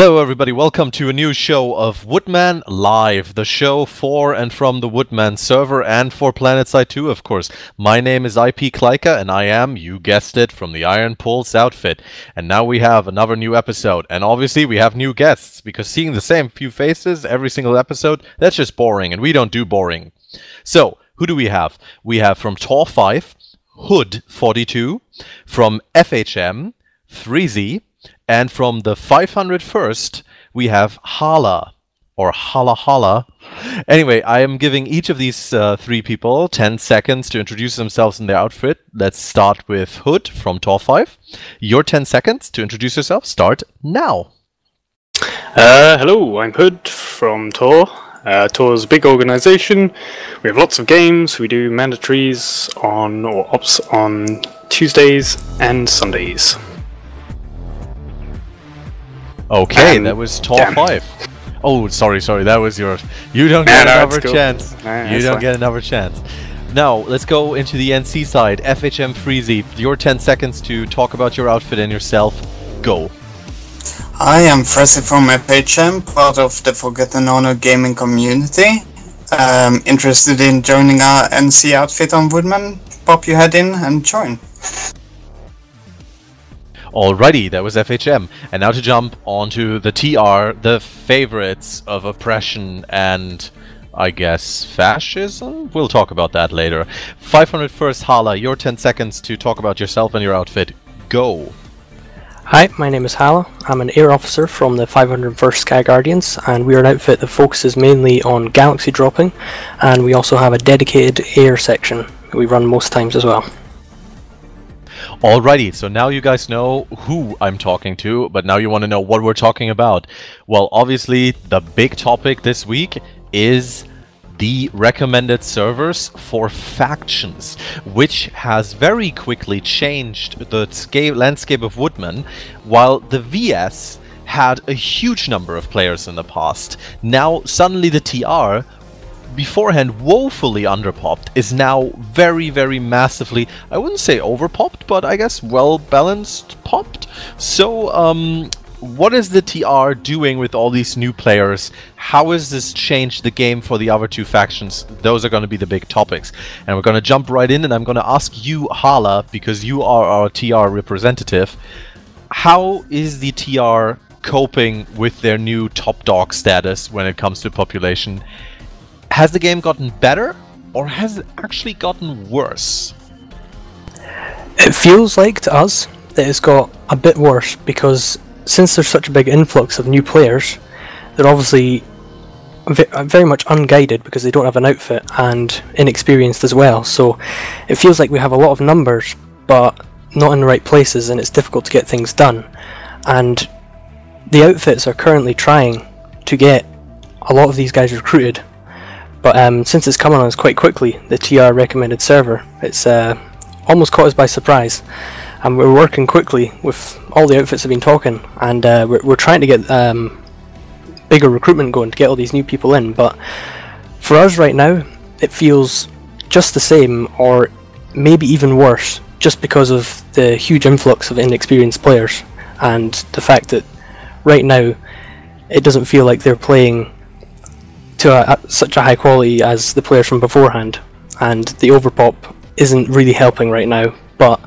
Hello, everybody. Welcome to a new show of Woodman Live, the show for and from the Woodman server and for PlanetSide 2, of course. My name is IP Klyka, and I am, you guessed it, from the Iron Pulse outfit. And now we have another new episode. And obviously, we have new guests, because seeing the same few faces every single episode, that's just boring, and we don't do boring. So, who do we have? We have from TAW 5, Hood42, from FHM, Fresi, and from the 501st, we have Haala, or Hala Hala. Anyway, I am giving each of these uh, three people 10 seconds to introduce themselves in their outfit. Let's start with Hood from TAW 5. Your 10 seconds to introduce yourself start now. Uh, hello, I'm Hood from TAW. Uh, TAW is a big organization. We have lots of games. We do mandatories on or ops on Tuesdays and Sundays. Okay, Um, that was TAW damn. 5. Oh, sorry, sorry, that was yours. You don't Nah, get no, another cool. chance. Nah, you don't fine. get another chance. Now, let's go into the NC side. FHM Fresi, your 10 seconds to talk about your outfit and yourself. Go. I am Fresi from my FHM, part of the Forgotten Honor gaming community. Um, interested in joining our NC outfit on Woodman? Pop your head in and join. Alrighty, that was FHM. And now to jump onto the TR, the favorites of oppression and, I guess, fascism? We'll talk about that later. 501st Haala, your 10 seconds to talk about yourself and your outfit. Go. Hi, my name is Haala. I'm an air officer from the 501st Sky Guardians, and we are an outfit that focuses mainly on galaxy dropping, and we also have a dedicated air section that we run most times as well. Alrighty, so now you guys know who I'm talking to, but now you want to know what we're talking about. Well, obviously, the big topic this week is the recommended servers for factions, which has very quickly changed the scale landscape of Woodman, while the VS had a huge number of players in the past. Now, suddenly the TR beforehand woefully underpopped is now very very massively i wouldn't say overpopped but i guess well balanced popped so um what is the TR doing with all these new players? How has this changed the game for the other two factions? Those are going to be the big topics. And we're going to jump right in and I'm going to ask you, Haala, because you are our TR representative. How is the TR coping with their new top dog status when it comes to population? Has the game gotten better or has it actually gotten worse? It feels like to us that it's got a bit worse because since there's such a big influx of new players, they're obviously very much unguided because they don't have an outfit and inexperienced as well. So it feels like we have a lot of numbers, but not in the right places, and it's difficult to get things done. And the outfits are currently trying to get a lot of these guys recruited, but um, since it's coming on us quite quickly, the TR recommended server, it's uh, almost caught us by surprise. And we're working quickly with all the outfits have been talking, and uh, we're, we're trying to get um, bigger recruitment going to get all these new people in. But for us right now, it feels just the same, or maybe even worse, just because of the huge influx of inexperienced players and the fact that right now it doesn't feel like they're playing to a, a- such a high quality as the players from beforehand, and the overpop isn't really helping right now. But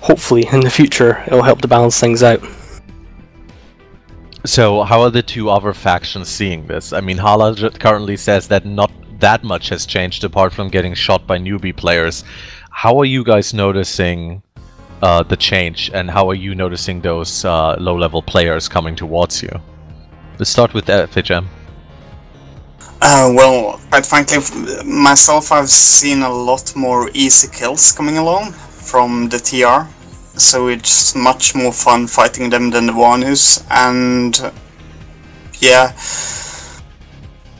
hopefully, in the future, it'll help to balance things out. So, how are the two other factions seeing this? I mean, Haala currently says that not that much has changed apart from getting shot by newbie players. How are you guys noticing uh, the change, and how are you noticing those uh, low level players coming towards you? Let's start with FHM. Uh, well, quite frankly, myself, I've seen a lot more easy kills coming along from the TR. So it's much more fun fighting them than the Wanus, and yeah,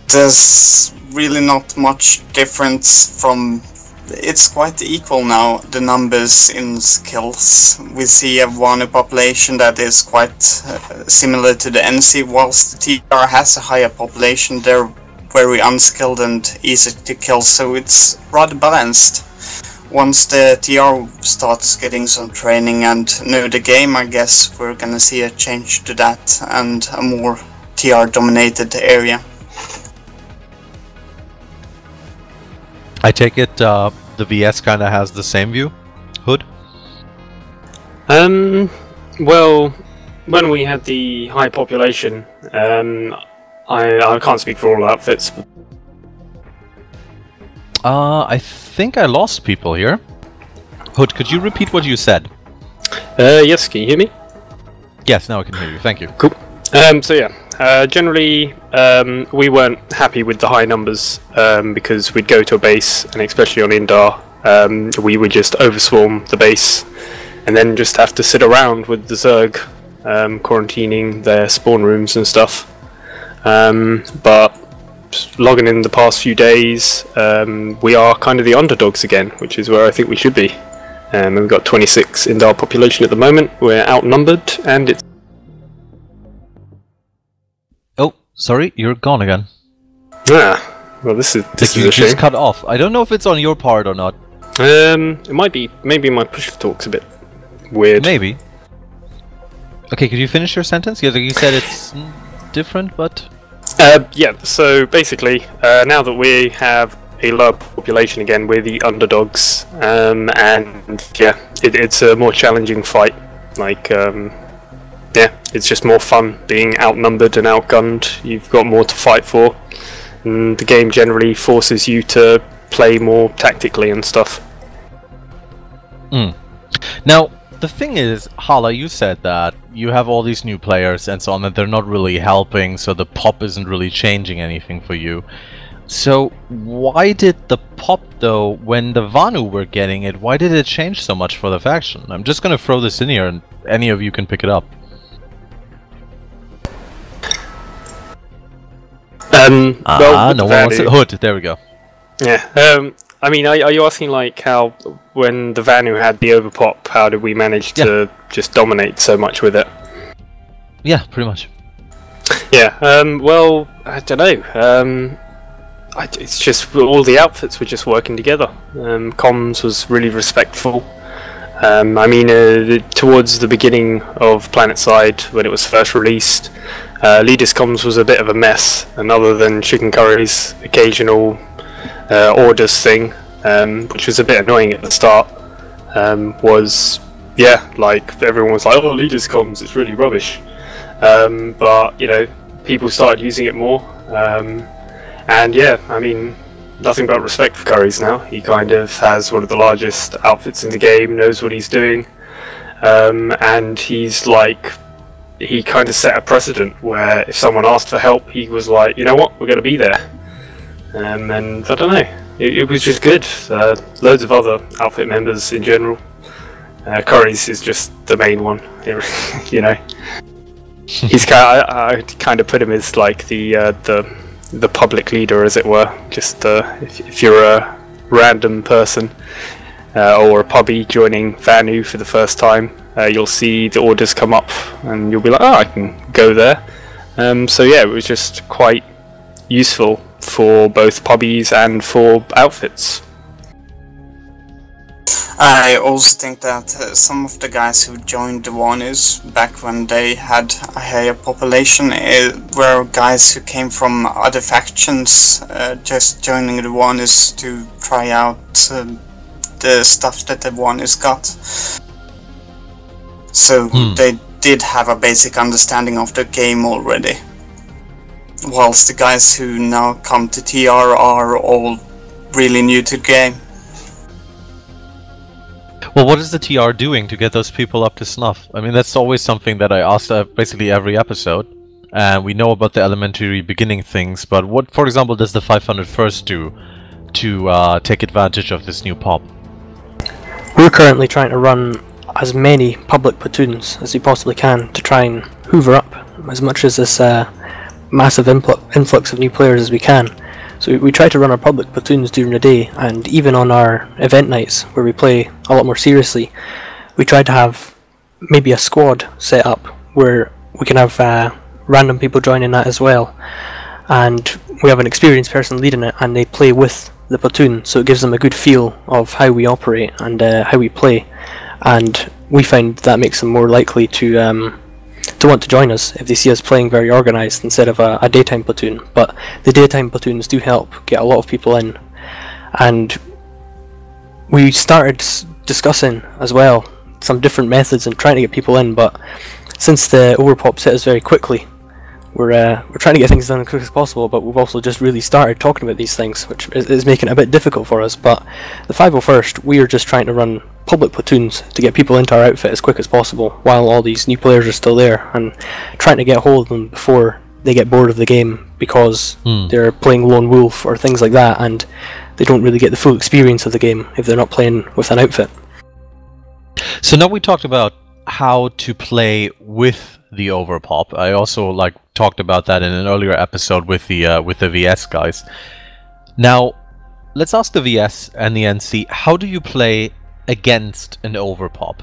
there's really not much difference from. It's quite equal now, the numbers in skills. We see a Wanu population that is quite uh, similar to the NC, whilst the TR has a higher population, they're very unskilled and easy to kill, so it's rather balanced. once the TR starts getting some training and know the game, I guess we're gonna see a change to that and a more TR dominated area. I take it uh, the VS kind of has the same view. Hood. Um, well, when we had the high population, um, I, I can't speak for all outfits. Uh, I think I lost people here. Hood, could you repeat what you said? uh, yes, can you hear me? Yes, now I can hear you. Thank you. Cool. Um, so yeah, uh, generally um, we weren't happy with the high numbers um, because we'd go to a base, and especially on Indar, um, we would just overswarm the base, and then just have to sit around with the Zerg, um, quarantining their spawn rooms and stuff. Um, but logging in the past few days, um, we are kind of the underdogs again, which is where I think we should be. Um, and we've got 26 in our population at the moment. We're outnumbered, and it's Oh, sorry, you're gone again. Ah, well, this is this Like is you a shame. just cut off. I don't know if it's on your part or not. Um, it might be. Maybe my push talk's a bit weird. Maybe. Okay, could you finish your sentence? Yeah, like you said it's different, but Uh, yeah. So basically, uh, now that we have a low population again, we're the underdogs, um, and yeah, it, it's a more challenging fight. Like, um, yeah, it's just more fun being outnumbered and outgunned. You've got more to fight for, and the game generally forces you to play more tactically and stuff. Now, the thing is, Haala, you said that you have all these new players and so on, that they're not really helping, so the pop isn't really changing anything for you. So, why did the pop, though, when the Vanu were getting it, why did it change so much for the faction? I'm just gonna throw this in here and any of you can pick it up. Um, Ah, no the one wants it. Hood, there we go. Yeah. Um, I mean, are, are you asking like how when the Vanu had the overpop, how did we manage to just dominate so much with it? Yeah, pretty much. Yeah. Um, well, I don't know. Um, I, it's just all the outfits were just working together. Um, comms was really respectful. Um, I mean, uh, towards the beginning of PlanetSide, when it was first released, uh, Leaders Comms was a bit of a mess, and other than Chicken Curry's occasional uh, orders thing, um, which was a bit annoying at the start, um, was, yeah, like, everyone was like, oh, Leaders Comms, it's really rubbish. Um, but, you know, people started using it more, um, and yeah, I mean, nothing but respect for Curry's now. He kind of has one of the largest outfits in the game, knows what he's doing, um, and he's like, he kind of set a precedent where if someone asked for help, he was like, you know what, we're going to be there. Um, and I don't know, it, it was just good. Uh, loads of other outfit members in general. Uh, Curry's is just the main one, you know. He's kind. I, I kind of put him as like the uh, the the public leader, as it were. Just uh, if, if you're a random person uh, or a pubby joining Vanu for the first time, uh, you'll see the orders come up, and you'll be like, "Oh, I can go there." Um, so yeah, it was just quite useful for both pubbies and for outfits. I also think that uh, some of the guys who joined the Wanus back when they had a higher population uh, were guys who came from other factions, uh, just joining the Wanus to try out um the stuff that the Wanus got. So Hmm. they did have a basic understanding of the game already. Whilst the guys who now come to TR are all really new to the game. Well, what is the TR doing to get those people up to snuff? I mean, that's always something that I ask uh, basically every episode. And we know about the elementary beginning things, but what, for example, does the 501st do to uh, take advantage of this new pop? We're currently trying to run as many public platoons as we possibly can to try and hoover up as much as this uh, massive influ- influx of new players as we can. So we, we try to run our public platoons during the day, and even on our event nights where we play a lot more seriously, we try to have maybe a squad set up where we can have uh, random people joining that as well. And we have an experienced person leading it, and they play with the platoon, so it gives them a good feel of how we operate and uh, how we play, and we find that makes them more likely to um, want to join us if they see us playing very organised instead of a, a daytime platoon. But the daytime platoons do help get a lot of people in, and we started discussing as well some different methods and trying to get people in. But since the overpops hit us very quickly, we're uh, we're trying to get things done as quick as possible. But we've also just really started talking about these things, which is, is making it a bit difficult for us. But the 501st, we are just trying to run public platoons to get people into our outfit as quick as possible, while all these new players are still there, and trying to get hold of them before they get bored of the game because Hmm. they're playing lone wolf or things like that, and they don't really get the full experience of the game if they're not playing with an outfit. So now we talked about how to play with the overpop. I also like talked about that in an earlier episode with the uh, with the VS guys. Now, let's ask the VS and the NC. How do you play against an overpop?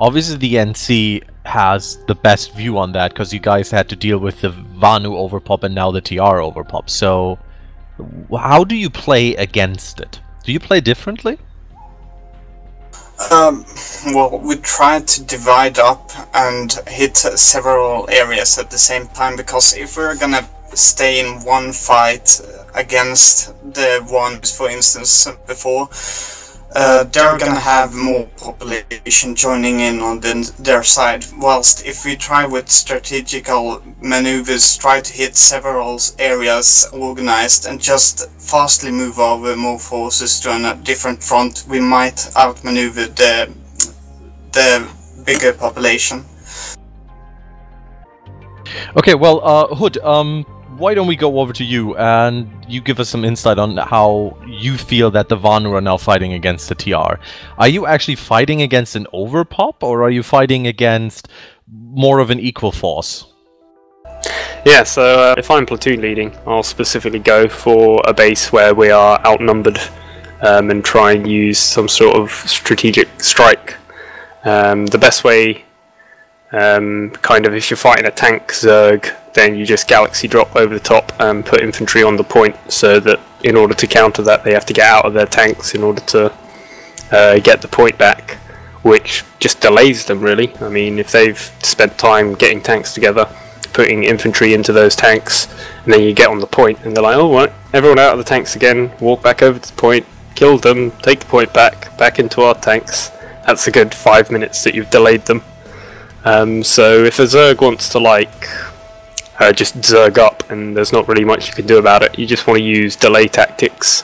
Obviously, the NC has the best view on that because you guys had to deal with the Vanu overpop and now the TR overpop. So, how do you play against it? Do you play differently? Um, well, we try to divide up and hit several areas at the same time because if we're gonna stay in one fight against the ones, for instance, before, uh, they're gonna have more population joining in on the, their side. Whilst if we try with strategical maneuvers, try to hit several areas organized and just fastly move over more forces to a different front, we might outmaneuver the the bigger population. Okay, well, uh, Hood, um, why don't we go over to you and you give us some insight on how you feel that the Vanu are now fighting against the TR? Are you actually fighting against an overpop or are you fighting against more of an equal force? Yeah, so uh, if I'm platoon leading, I'll specifically go for a base where we are outnumbered um, and try and use some sort of strategic strike. Um, the best way, um, kind of, if you're fighting a tank Zerg, then you just galaxy drop over the top and put infantry on the point so that in order to counter that, they have to get out of their tanks in order to uh, get the point back, which just delays them really. I mean, if they've spent time getting tanks together, putting infantry into those tanks, and then you get on the point, and they're like, "Oh, right, everyone out of the tanks again. Walk back over to the point, kill them, take the point back, back into our tanks." That's a good five minutes that you've delayed them. Um, so if a Zerg wants to like uh, just Zerg up, and there's not really much you can do about it, you just want to use delay tactics.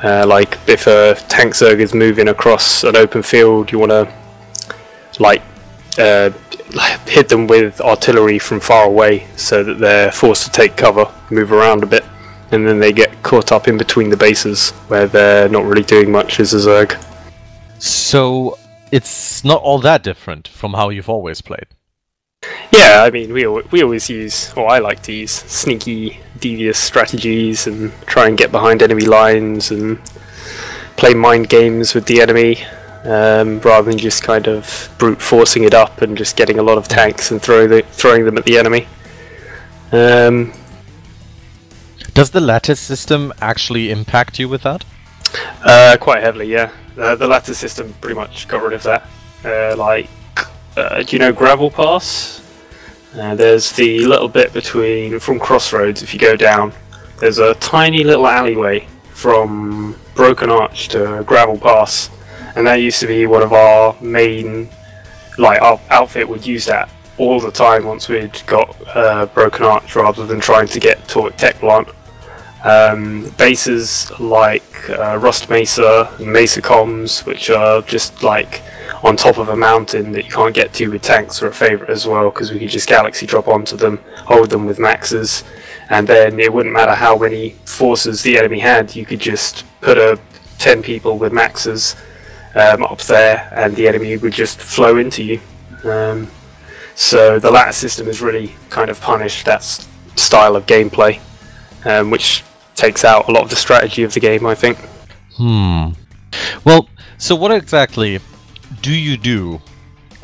Uh, like if a tank Zerg is moving across an open field, you want to like uh, hit them with artillery from far away so that they're forced to take cover, move around a bit, and then they get caught up in between the bases where they're not really doing much as a Zerg. So it's not all that different from how you've always played. Yeah, I mean, we, we always use, or I like to use, sneaky, devious strategies and try and get behind enemy lines and play mind games with the enemy um, rather than just kind of brute forcing it up and just getting a lot of tanks and throwing, the, throwing them at the enemy. Um, Does the lattice system actually impact you with that? Uh, quite heavily, yeah. Uh, the lattice system pretty much got rid of that. Uh, like, uh, do you know Gravel Pass? Uh, there's the little bit between from Crossroads. If you go down, there's a tiny little alleyway from Broken Arch to Gravel Pass, and that used to be one of our main. Like our outfit would use that all the time once we'd got uh, Broken Arch, rather than trying to get Tawrich Tech Plant um, bases like uh, Rust Mesa Mesa Coms, which are just like on top of a mountain that you can't get to with tanks, are a favourite as well because we could just galaxy drop onto them, hold them with maxes, and then it wouldn't matter how many forces the enemy had, you could just put a 10 people with maxes um, up there and the enemy would just flow into you. Um, so the lattice system has really kind of punished that style of gameplay, um, which takes out a lot of the strategy of the game, I think. Hmm. Well, so what exactly do you do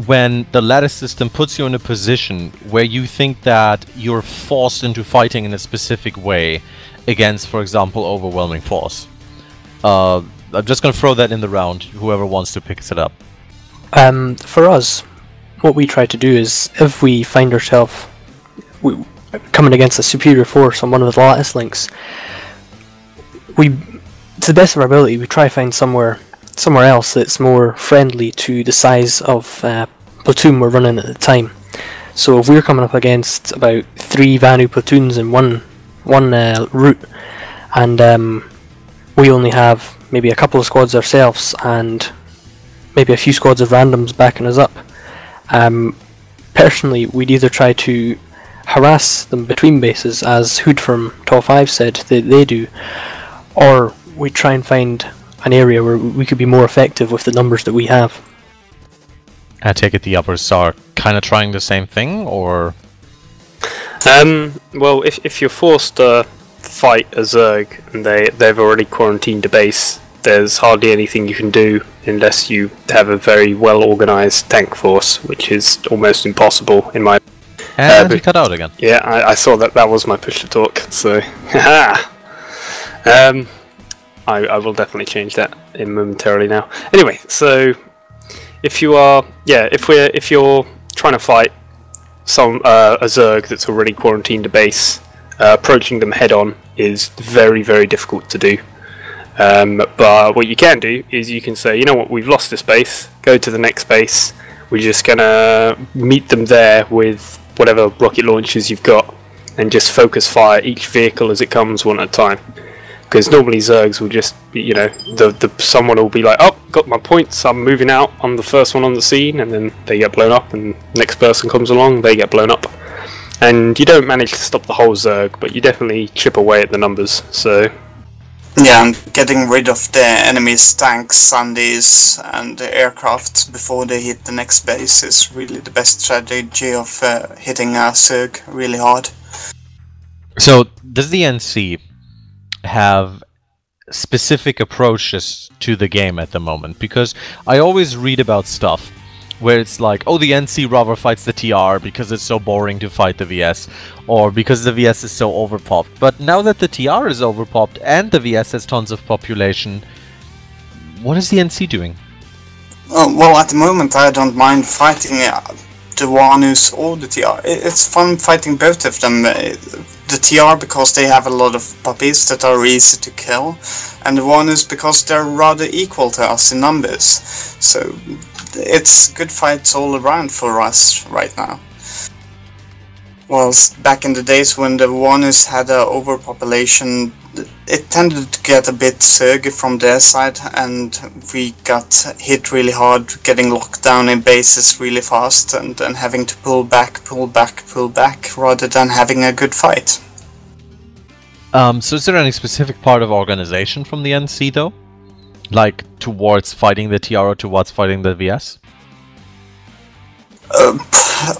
when the lattice system puts you in a position where you think that you're forced into fighting in a specific way against, for example, overwhelming force? Uh, I'm just gonna throw that in the round. Whoever wants to pick it up. Um, for us, what we try to do is if we find ourselves coming against a superior force on one of the lattice links, we, to the best of our ability, we try to find somewhere somewhere else that's more friendly to the size of uh, platoon we're running at the time. So if we're coming up against about three Vanu platoons in one one uh, route, and um, we only have maybe a couple of squads ourselves and maybe a few squads of randoms backing us up. Um, personally, we'd either try to harass them between bases, as Hood from Top 5 said that they do, or we try and find an area where we could be more effective with the numbers that we have. I take it the others are kind of trying the same thing, or Um, well, if, if you're forced to fight a Zerg and they, they've already quarantined a base, there's hardly anything you can do unless you have a very well organized tank force, which is almost impossible in my. and but- he cut out again. Yeah, I, I saw that that was my push to talk, so. haha! Um, I, I will definitely change that in momentarily now. Anyway, so if you are, yeah, if we're if you're trying to fight some uh, a Zerg that's already quarantined a base, uh, approaching them head on is very very difficult to do. Um, but what you can do is you can say, you know what, we've lost this base. Go to the next base. We're just gonna meet them there with whatever rocket launchers you've got, and just focus fire each vehicle as it comes one at a time. Because normally Zergs will just, be, you know, the the someone will be like, oh, got my points. I'm moving out. I'm the first one on the scene, and then they get blown up, and next person comes along, they get blown up. And you don't manage to stop the whole Zerg, but you definitely chip away at the numbers. So Yeah, and getting rid of the enemy's tanks, Sundays, and the aircraft before they hit the next base is really the best strategy of uh, hitting a Zerg really hard. So, does the NC have specific approaches to the game at the moment? Because I always read about stuff where it's like, oh, the NC rather fights the TR because it's so boring to fight the VS, or because the VS is so overpopped. But now that the TR is overpopped and the VS has tons of population, what is the NC doing? Oh, well, at the moment, I don't mind fighting uh, the Wanus or the TR. It's fun fighting both of them. The TR because they have a lot of pubbies that are easy to kill, and the Wanus because they're rather equal to us in numbers. So it's good fights all around for us right now. Whilst back in the days when the Wanus had an overpopulation, it tended to get a bit zergy from their side, and we got hit really hard, getting locked down in bases really fast, and, and having to pull back, pull back, pull back, rather than having a good fight. Um, so is there any specific part of organization from the NC though? Like towards fighting the TR or towards fighting the VS? Uh,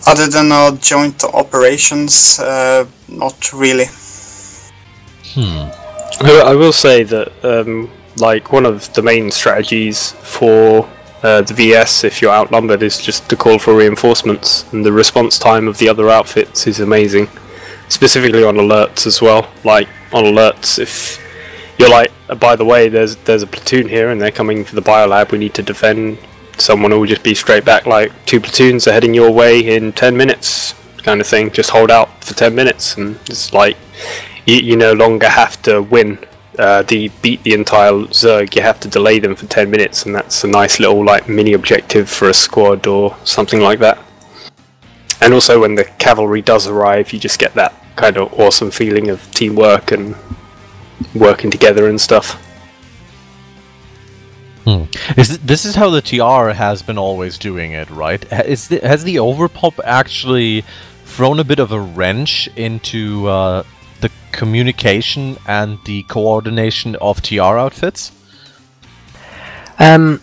other than our joint operations, uh, not really. Hmm. I will say that, um, like, one of the main strategies for uh, the VS, if you're outnumbered, is just to call for reinforcements, and the response time of the other outfits is amazing. Specifically on alerts as well. Like, on alerts, if you're like, "Uh, by the way, there's there's a platoon here and they're coming for the biolab, we need to defend. Someone will just be straight back, like, two platoons are heading your way in 10 minutes, kind of thing. Just hold out for 10 minutes, and it's like, you, you no longer have to win uh, the beat the entire Zerg. You have to delay them for ten minutes, and that's a nice little like mini objective for a squad or something like that. And also, when the cavalry does arrive, you just get that kind of awesome feeling of teamwork and working together and stuff. Hmm. Is th- this is how the TR has been always doing it, right? Is has the overpop actually thrown a bit of a wrench into uh, communication and the coordination of TR outfits? Um,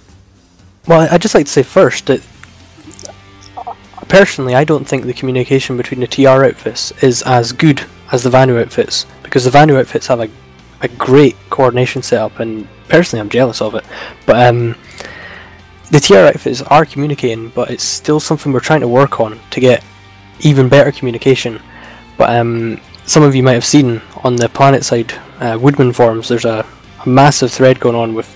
well, I'd just like to say first that personally, I don't think the communication between the TR outfits is as good as the Vanu outfits because the Vanu outfits have a, a great coordination setup, and personally, I'm jealous of it. But um, the TR outfits are communicating, but it's still something we're trying to work on to get even better communication. But um, some of you might have seen on the PlanetSide uh, Woodman forums, there's a, a massive thread going on with.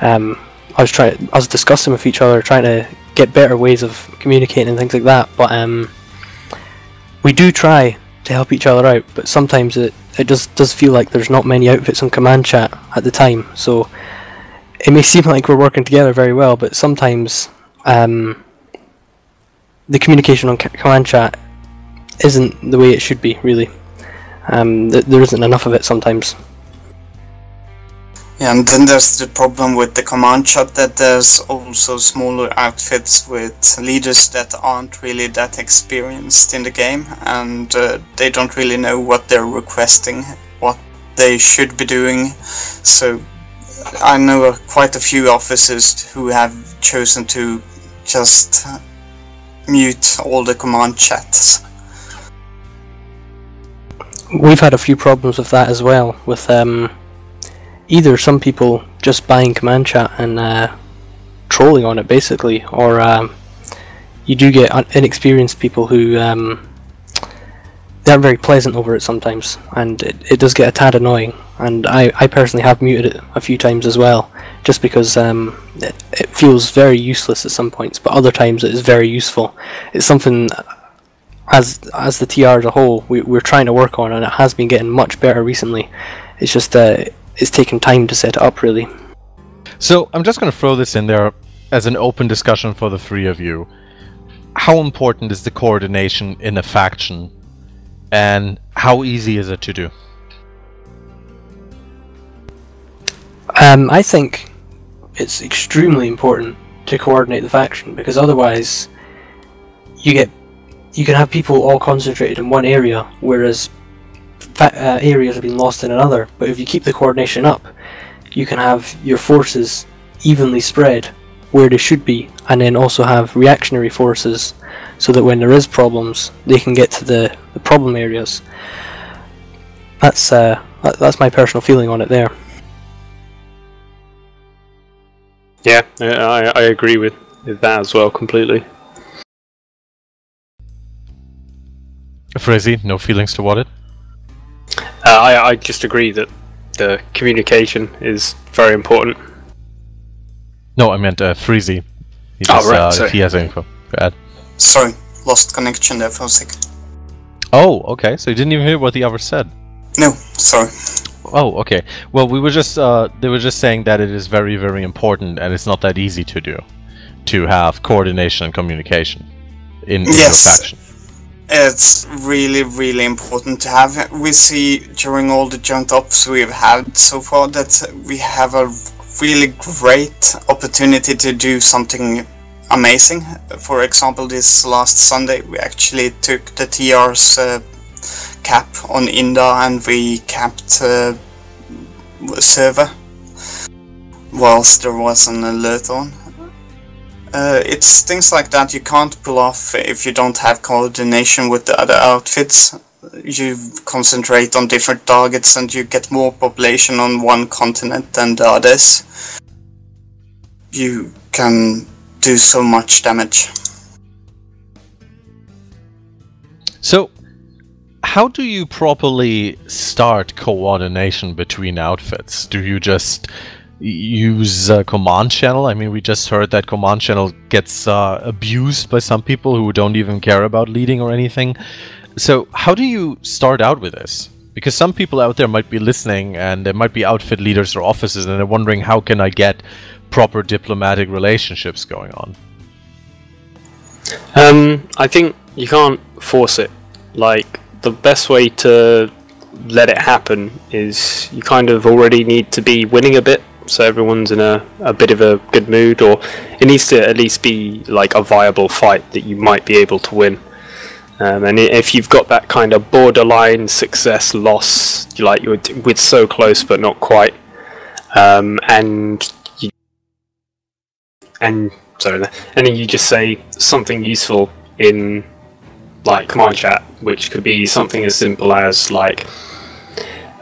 Um, I was trying, was discussing with each other, trying to get better ways of communicating and things like that. But um, we do try to help each other out, but sometimes it it just does feel like there's not many outfits on command chat at the time. So it may seem like we're working together very well, but sometimes um, the communication on command chat isn't the way it should be. Really, um, th- there isn't enough of it sometimes. Yeah, and then there's the problem with the command chat that there's also smaller outfits with leaders that aren't really that experienced in the game and uh, they don't really know what they're requesting, what they should be doing. So I know quite a few officers who have chosen to just mute all the command chats. We've had a few problems with that as well, with um, either some people just buying command chat and uh, trolling on it basically, or um, you do get inexperienced people who um, they aren't very pleasant over it sometimes, and it, it does get a tad annoying. And I, I personally have muted it a few times as well, just because um, it, it feels very useless at some points, but other times it is very useful. It's something as as the TR as a whole we, we're trying to work on, and it has been getting much better recently. It's just uh, it's taken time to set it up, really. So I'm just going to throw this in there as an open discussion for the three of you. How important is the coordination in a faction, and how easy is it to do? Um, I think it's extremely important to coordinate the faction because otherwise, you get you can have people all concentrated in one area, whereas uh, areas have been lost in another. But if you keep the coordination up, you can have your forces evenly spread where they should be, and then also have reactionary forces, so that when there is problems, they can get to the, the problem areas. That's uh, that, that's my personal feeling on it there. Yeah, I, I agree with, with that as well completely. Frizzy, no feelings toward it? Uh, I, I just agree that the communication is very important. No, I meant uh, Fresi. He Oh, just, right, uh, sorry. he has info. Go ahead. Sorry, lost connection there for a second. Oh, okay. So you didn't even hear what the other said. No, sorry. Oh, okay. Well, we were just uh, they were just saying that it is very, very important, and it's not that easy to do, to have coordination and communication in, in your Yes. faction. It's really, really important to have. We see during all the joint ops we've had so far that we have a really great opportunity to do something amazing. For example, this last Sunday we actually took the TR's uh, cap on Indar and we capped uh, server whilst there was an alert on. Uh, it's things like that you can't pull off if you don't have coordination with the other outfits. You concentrate on different targets and you get more population on one continent than the others. You can do so much damage. So, how do you properly start coordination between outfits? Do you just use a command channel? I mean, we just heard that command channel gets uh, abused by some people who don't even care about leading or anything. So, how do you start out with this? Because some people out there might be listening and there might be outfit leaders or officers and they're wondering how can I get proper diplomatic relationships going on? Um, I think you can't force it. Like the best way to let it happen is you kind of already need to be winning a bit, so everyone's in a, a bit of a good mood, or it needs to at least be like a viable fight that you might be able to win. Um, and if you've got that kind of borderline success loss, like you're with so close but not quite, um, and you and sorry, and then you just say something useful in like command chat, which could be something as simple as like,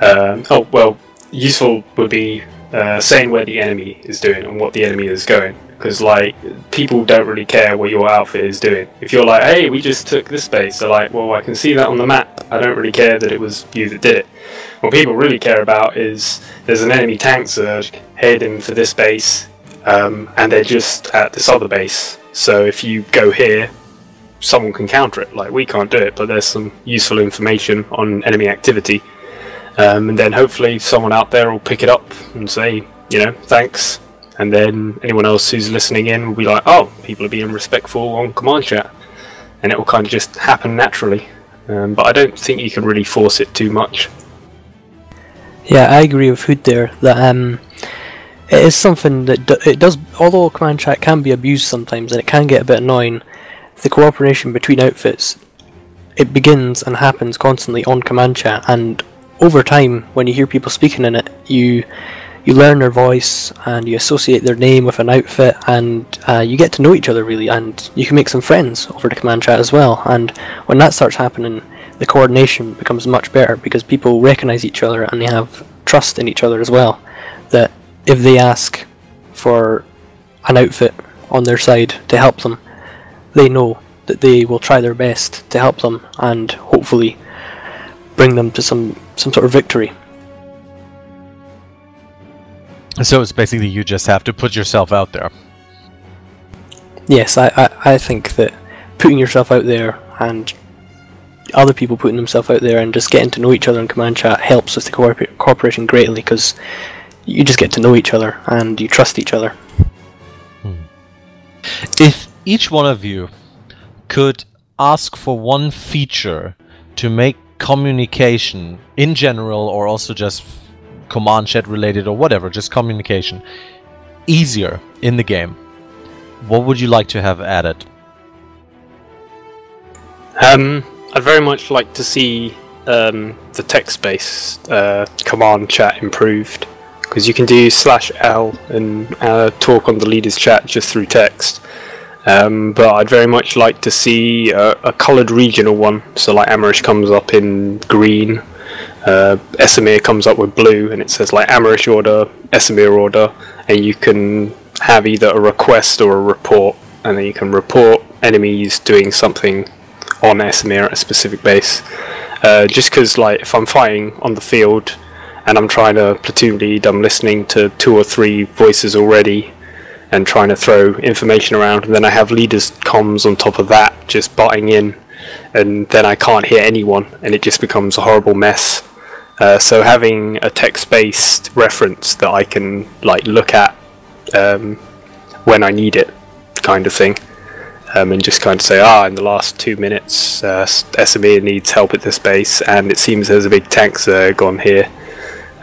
um, oh well, useful would be uh, saying where the enemy is doing and what the enemy is going, because like people don't really care what your outfit is doing. If you're like, hey, we just took this base, they're like, well, I can see that on the map. I don't really care that it was you that did it. What people really care about is there's an enemy tank Zerg heading for this base, um, and they're just at this other base. So if you go here, someone can counter it. Like we can't do it, but there's some useful information on enemy activity, um, and then hopefully someone out there will pick it up and say, you know, thanks. And then anyone else who's listening in will be like, oh, people are being respectful on command chat, and it will kind of just happen naturally. Um, but I don't think you can really force it too much. Yeah, I agree with Hood there. That um, it is something that do, it does. Although command chat can be abused sometimes, and it can get a bit annoying. The cooperation between outfits, it begins and happens constantly on command chat, and over time, when you hear people speaking in it, you you learn their voice and you associate their name with an outfit, and uh, you get to know each other really, and you can make some friends over the command chat as well. And when that starts happening, the coordination becomes much better because people recognize each other and they have trust in each other as well. That if they ask for an outfit on their side to help them, they know that they will try their best to help them and hopefully bring them to some some sort of victory. So it's basically you just have to put yourself out there. Yes, I, I, I think that putting yourself out there and other people putting themselves out there and just getting to know each other in command chat helps with the cooperation greatly because you just get to know each other and you trust each other. Hmm. If each one of you could ask for one feature to make communication in general or also just command chat related or whatever, just communication easier in the game, what would you like to have added? Um, I'd very much like to see um, the text-based uh, command chat improved because you can do slash L and uh, talk on the leader's chat just through text. Um, but I'd very much like to see a, a coloured regional one. So like Amerish comes up in green, uh, Esamir comes up with blue, and it says like Amerish order, Esamir order, and you can have either a request or a report, and then you can report enemies doing something on Esamir at a specific base. Uh, just because like if I'm fighting on the field and I'm trying to platoon lead, I'm listening to two or three voices already and trying to throw information around, and then I have leaders comms on top of that, just butting in, and then I can't hear anyone, and it just becomes a horrible mess. Uh, so having a text-based reference that I can like look at um, when I need it, kind of thing, um, and just kind of say, ah, in the last two minutes, uh, SME needs help at this base, and it seems there's a big tank on here.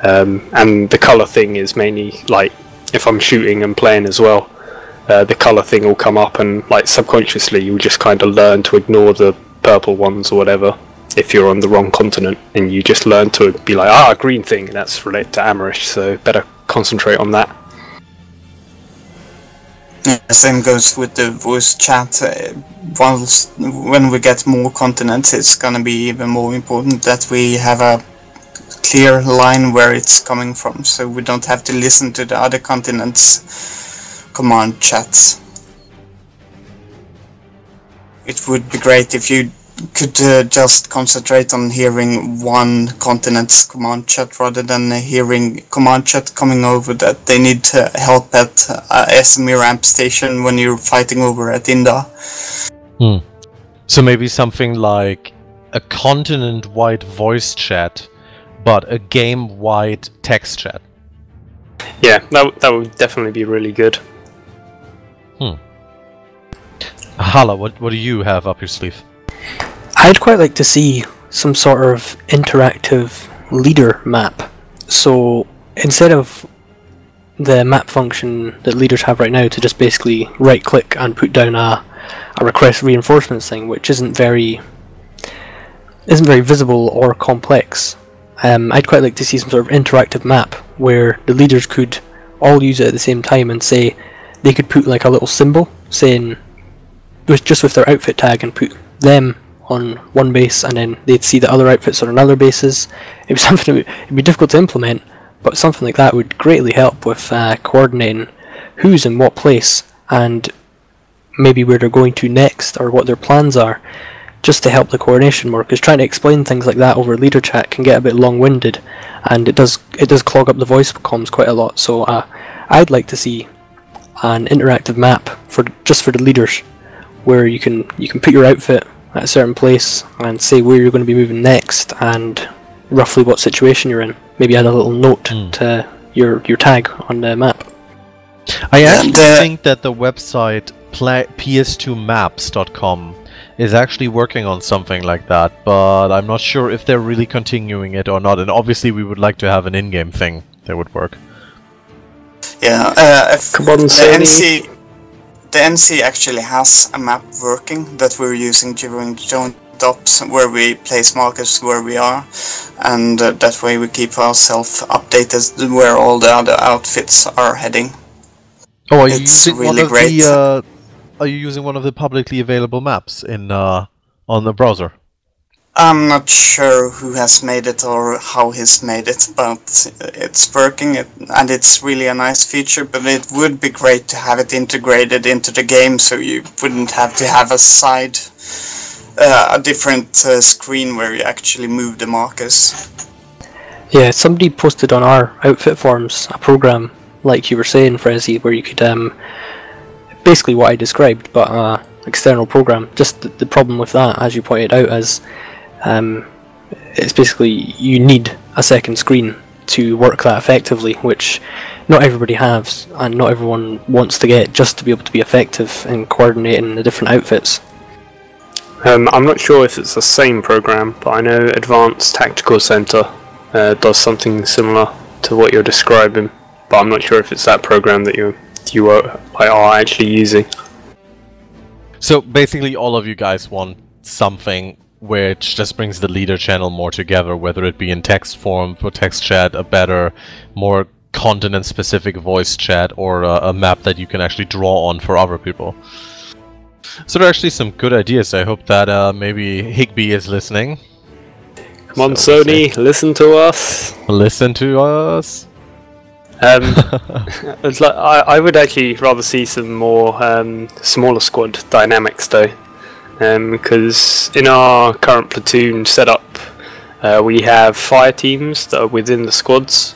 Um, and the color thing is mainly like if I'm shooting and playing as well, uh, the color thing will come up, and like subconsciously you'll just kind of learn to ignore the purple ones or whatever if you're on the wrong continent, and you just learn to be like, ah, green thing, that's related to Amerish, so better concentrate on that. Yeah, same goes with the voice chat. Uh, once when we get more continents, it's gonna be even more important that we have a clear line where it's coming from, so we don't have to listen to the other continents' command chats. It would be great if you could uh, just concentrate on hearing one continent's command chat rather than hearing command chat coming over that they need to help at uh, SME ramp station when you're fighting over at Indar. Hmm. So maybe something like a continent-wide voice chat, but a game-wide text chat. Yeah, that, that would definitely be really good. Hmm. Haala, what, what do you have up your sleeve? I'd quite like to see some sort of interactive leader map. So instead of the map function that leaders have right now to just basically right click and put down a, a request reinforcements thing, which isn't very isn't very visible or complex. Um, I'd quite like to see some sort of interactive map where the leaders could all use it at the same time and say they could put like a little symbol saying with just with their outfit tag and put them on one base and then they'd see the other outfits on another bases. It was something would, it'd be difficult to implement, but something like that would greatly help with uh, coordinating who's in what place and maybe where they're going to next or what their plans are, just to help the coordination more. Because trying to explain things like that over leader chat can get a bit long-winded, and it does it does clog up the voice comms quite a lot. So uh, I'd like to see an interactive map for just for the leaders, where you can you can put your outfit at a certain place and say where you're going to be moving next and roughly what situation you're in. Maybe add a little note to your your tag on the map. I actually And, uh, think that the website pla- ps2maps.com is actually working on something like that, but I'm not sure if they're really continuing it or not. And obviously, we would like to have an in-game thing that would work. Yeah, uh, if Come on, the Sony. NC, the NC actually has a map working that we're using during joint ops, where we place markers where we are, and uh, that way we keep ourselves updated where all the other outfits are heading. Oh, are you It's using one really of great. the? Uh, are you using one of the publicly available maps in uh, on the browser? I'm not sure who has made it or how he's made it, but it's working and it's really a nice feature. But it would be great to have it integrated into the game, so you wouldn't have to have a side, uh, a different uh, screen where you actually move the markers. Yeah, somebody posted on our outfit forums a program like you were saying, Fresi, where you could um, basically what I described, but uh, external program. Just the, the problem with that, as you pointed out, is um, it's basically you need a second screen to work that effectively, which not everybody has, and not everyone wants to get just to be able to be effective in coordinating the different outfits. Um, I'm not sure if it's the same program, but I know Advanced Tactical Center uh, does something similar to what you're describing. But I'm not sure if it's that program that you you are, are actually using. So basically, all of you guys want something which just brings the leader channel more together, whether it be in text form for text chat, a better, more continent-specific voice chat, or a, a map that you can actually draw on for other people. So there are actually some good ideas. I hope that uh, maybe Higby is listening. Come on, So Sony, listen to us. Listen to us. Um, it's like, I, I would actually rather see some more um, smaller squad dynamics though, because in our current platoon setup, uh, we have fire teams that are within the squads,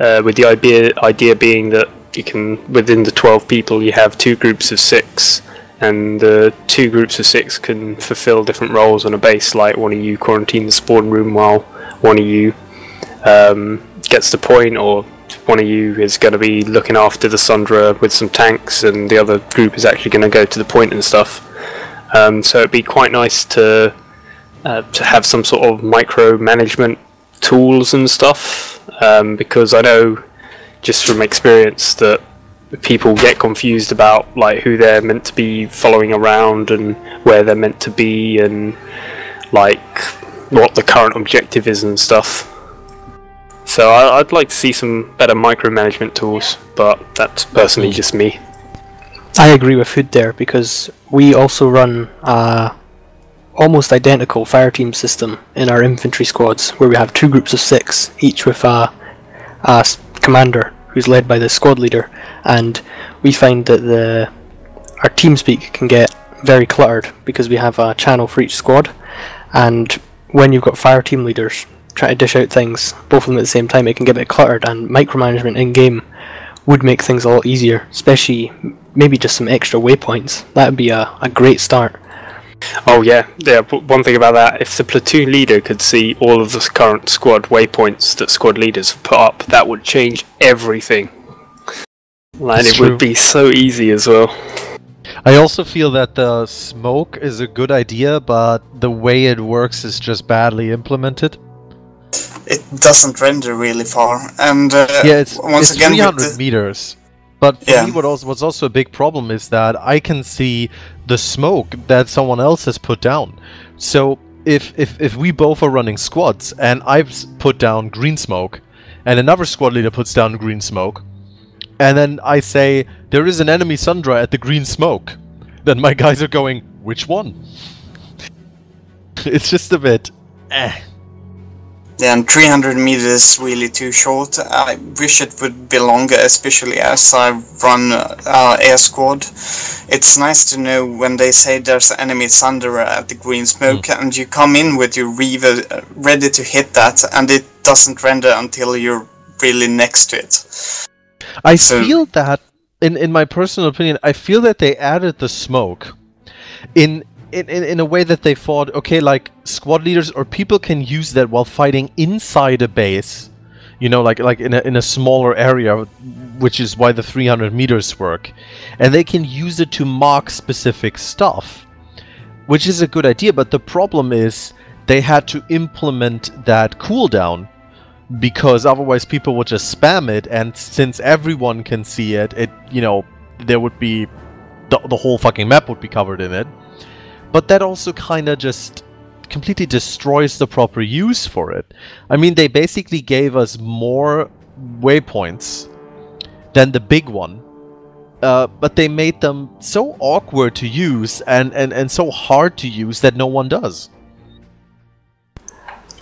uh, with the idea idea being that you can within the twelve people you have two groups of six, and the two groups of six can fulfill different roles on a base. Like one of you quarantine the spawn room while one of you um, gets the point, or one of you is going to be looking after the Sunderer with some tanks, and the other group is actually going to go to the point and stuff. Um, so it'd be quite nice to uh, to have some sort of micro management tools and stuff, um, because I know just from experience that people get confused about like who they're meant to be following around and where they're meant to be and like what the current objective is and stuff. So I, I'd like to see some better micromanagement tools, but that's personally just me. I agree with Hood there because we also run a almost identical fire team system in our infantry squads where we have two groups of six, each with a, a commander who's led by the squad leader, and we find that the our TeamSpeak can get very cluttered because we have a channel for each squad, and when you've got fire team leaders trying to dish out things, both of them at the same time, it can get a bit cluttered, and micromanagement in game would make things a lot easier, especially maybe just some extra waypoints. That would be a, a great start. Oh yeah, yeah. but One thing about that, if the platoon leader could see all of the current squad waypoints that squad leaders have put up, that would change everything. And it true. would be so easy as well. I also feel that the smoke is a good idea, but the way it works is just badly implemented. It doesn't render really far, and uh, yeah, it's, once it's again 300 the- meters. But for Yeah. me, what also, what's also a big problem is that I can see the smoke that someone else has put down. So if if if we both are running squads and I've put down green smoke, and another squad leader puts down green smoke, and then I say there is an enemy Sunderer at the green smoke, then my guys are going, which one? it's just a bit. Eh. Yeah, and 300 meters is really too short. I wish it would be longer, especially as I run uh, air squad. It's nice to know when they say there's enemies under at the green smoke, and you come in with your Reaver uh, ready to hit that, and it doesn't render until you're really next to it. I So- feel that, in in my personal opinion, I feel that they added the smoke in. In, in, in a way that they thought, okay, like squad leaders or people can use that while fighting inside a base, you know, like like in a, in a smaller area, which is why the 300 meters work, and they can use it to mark specific stuff, which is a good idea. But the problem is they had to implement that cooldown because otherwise people would just spam it and since everyone can see it it you know there would be the, the whole fucking map would be covered in it but that also kind of just completely destroys the proper use for it. I mean they basically gave us more waypoints than the big one uh, but they made them so awkward to use and, and, and so hard to use that no one does.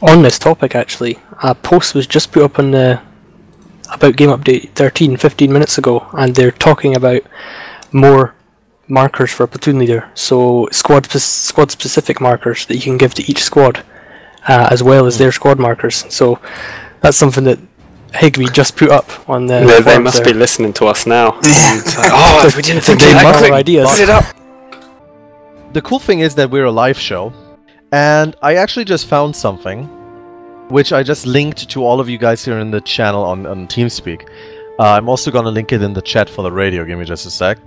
On this topic, actually, a post was just put up on the about Game Update 13 15 minutes ago, and they're talking about more markers for a platoon leader. So squad spe- squad specific markers that you can give to each squad, uh, as well as their squad markers. So that's something that Higby just put up on the. They, they must there. be listening to us now. Yeah. It's like, oh, we didn't think They of that quick, ideas. put it up. the cool thing is that we're a live show, and I actually just found something, which I just linked to all of you guys here in the channel on, on TeamSpeak. Uh, I'm also gonna link it in the chat for the radio. Give me just a sec.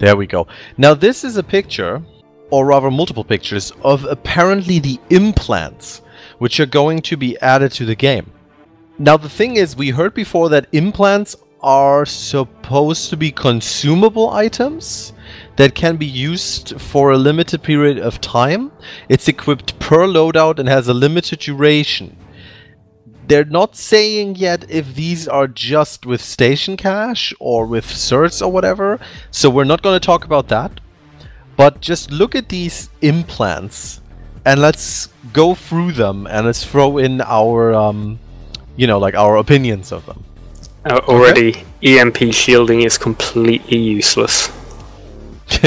There we go. Now this is a picture, or rather multiple pictures, of apparently the implants, which are going to be added to the game. Now the thing is, we heard before that implants are supposed to be consumable items that can be used for a limited period of time. It's equipped per loadout and has a limited duration. They're not saying yet if these are just with station cash or with certs or whatever, so we're not going to talk about that. But just look at these implants and let's go through them and let's throw in our, um, you know, like our opinions of them. Uh, already, EMP shielding is completely useless.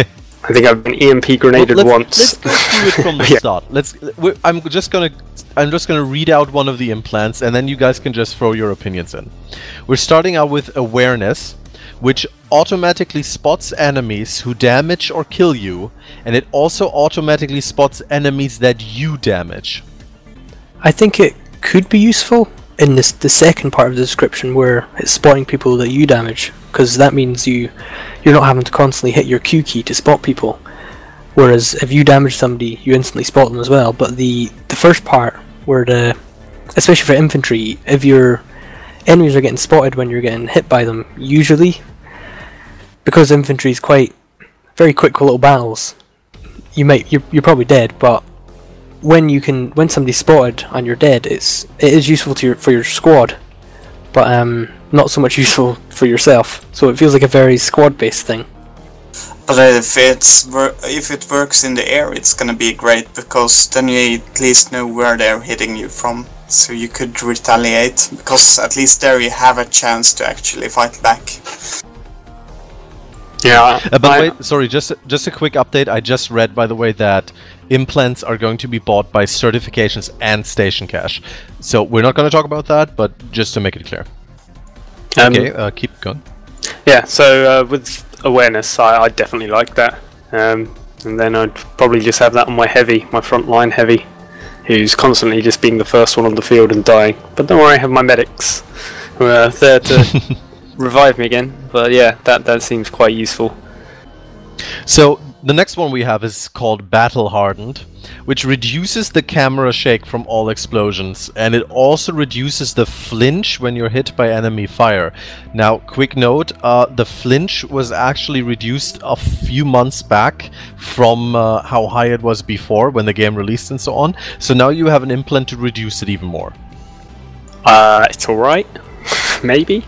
I think I've been EMP grenaded let's, once. Let's go through it from the Yeah. start. Let's. I'm just gonna. I'm just gonna read out one of the implants, and then you guys can just throw your opinions in. We're starting out with awareness, which automatically spots enemies who damage or kill you, and it also automatically spots enemies that you damage. I think it could be useful in this the second part of the description where it's spotting people that you damage, because that means you you're not having to constantly hit your Q key to spot people. Whereas if you damage somebody, you instantly spot them as well. But the the first part where the especially for infantry, if your enemies are getting spotted when you're getting hit by them, usually because infantry is quite very quick with little battles, you might you're, you're probably dead, but when you can when somebody's spotted and you're dead, it's it is useful to your for your squad, but um not so much useful for yourself. So it feels like a very squad based thing. But if it's if it works in the air, it's gonna be great because then you at least know where they're hitting you from, so you could retaliate. Because at least there you have a chance to actually fight back. yeah, Uh, by I- the way, sorry, just just a quick update. I just read, by the way, that implants are going to be bought by certifications and station cash. So we're not going to talk about that, but just to make it clear. um, okay, uh, keep going. Yeah, so uh, with awareness, I, I definitely like that. Um, and then I'd probably just have that on my heavy, my front line heavy, who's constantly just being the first one on the field and dying. But don't worry, I have my medics who are there to revive me again. But yeah, that, that seems quite useful. So the next one we have is called Battle Hardened, which reduces the camera shake from all explosions, and it also reduces the flinch when you're hit by enemy fire. Now, quick note: uh, the flinch was actually reduced a few months back from uh, how high it was before when the game released and so on. So now you have an implant to reduce it even more. Uh, it's alright. Maybe.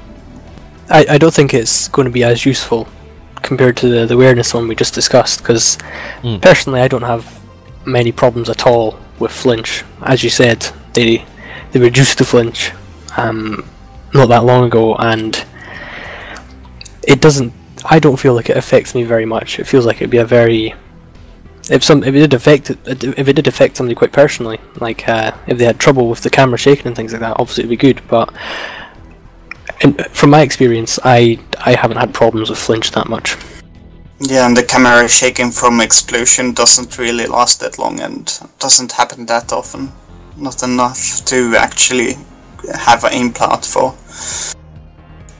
I, I don't think it's going to be as useful compared to the, the awareness one we just discussed because Mm. personally I don't have many problems at all with flinch. As you said, they they reduced the flinch um, not that long ago, and it doesn't. I don't feel like it affects me very much. It feels like it'd be a very if some if it did affect if it did affect somebody quite personally, like uh, if they had trouble with the camera shaking and things like that, obviously it'd be good. But in, from my experience, I I haven't had problems with flinch that much. Yeah, and the camera shaking from explosion doesn't really last that long and doesn't happen that often. Not enough to actually have an implant for.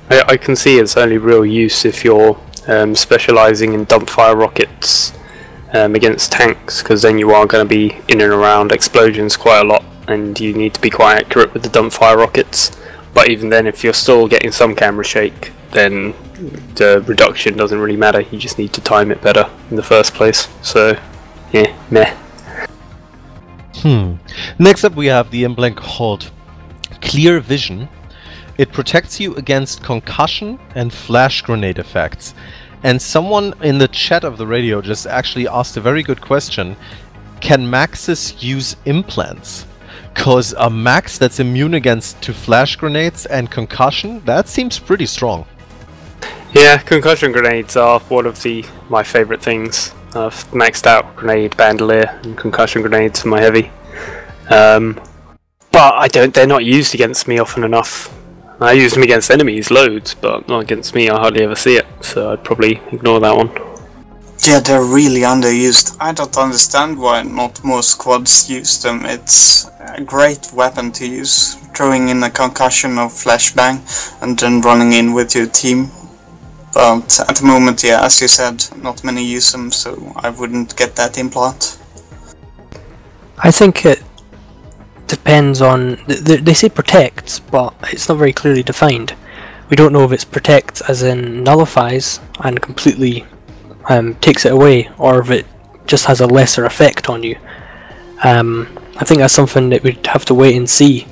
I, I can see its only real use if you're um, specialising in dumbfire rockets um, against tanks, because then you are going to be in and around explosions quite a lot, and you need to be quite accurate with the dumbfire rockets. But even then, if you're still getting some camera shake, then the reduction doesn't really matter. You just need to time it better in the first place. So, yeah, meh. Hmm. Next up, we have the implant called Clear Vision. It protects you against concussion and flash grenade effects. And someone in the chat of the radio just actually asked a very good question. Can Maxes use implants? Because a Max that's immune against to flash grenades and concussion, that seems pretty strong. Yeah, concussion grenades are one of the my favourite things. I've maxed out grenade bandolier and concussion grenades for my heavy. Um, but I don't. They're not used against me often enough. I use them against enemies loads, but not against me. I hardly ever see it, so I'd probably ignore that one. Yeah, they're really underused. I don't understand why not more squads use them. It's a great weapon to use. Throwing in a concussion or flashbang and then running in with your team. But at the moment, yeah, as you said, not many use them, so I wouldn't get that implant. I think it depends on. They, they say protects, but it's not very clearly defined. We don't know if it's protects as in nullifies and completely um, takes it away, or if it just has a lesser effect on you. Um, I think that's something that we'd have to wait and see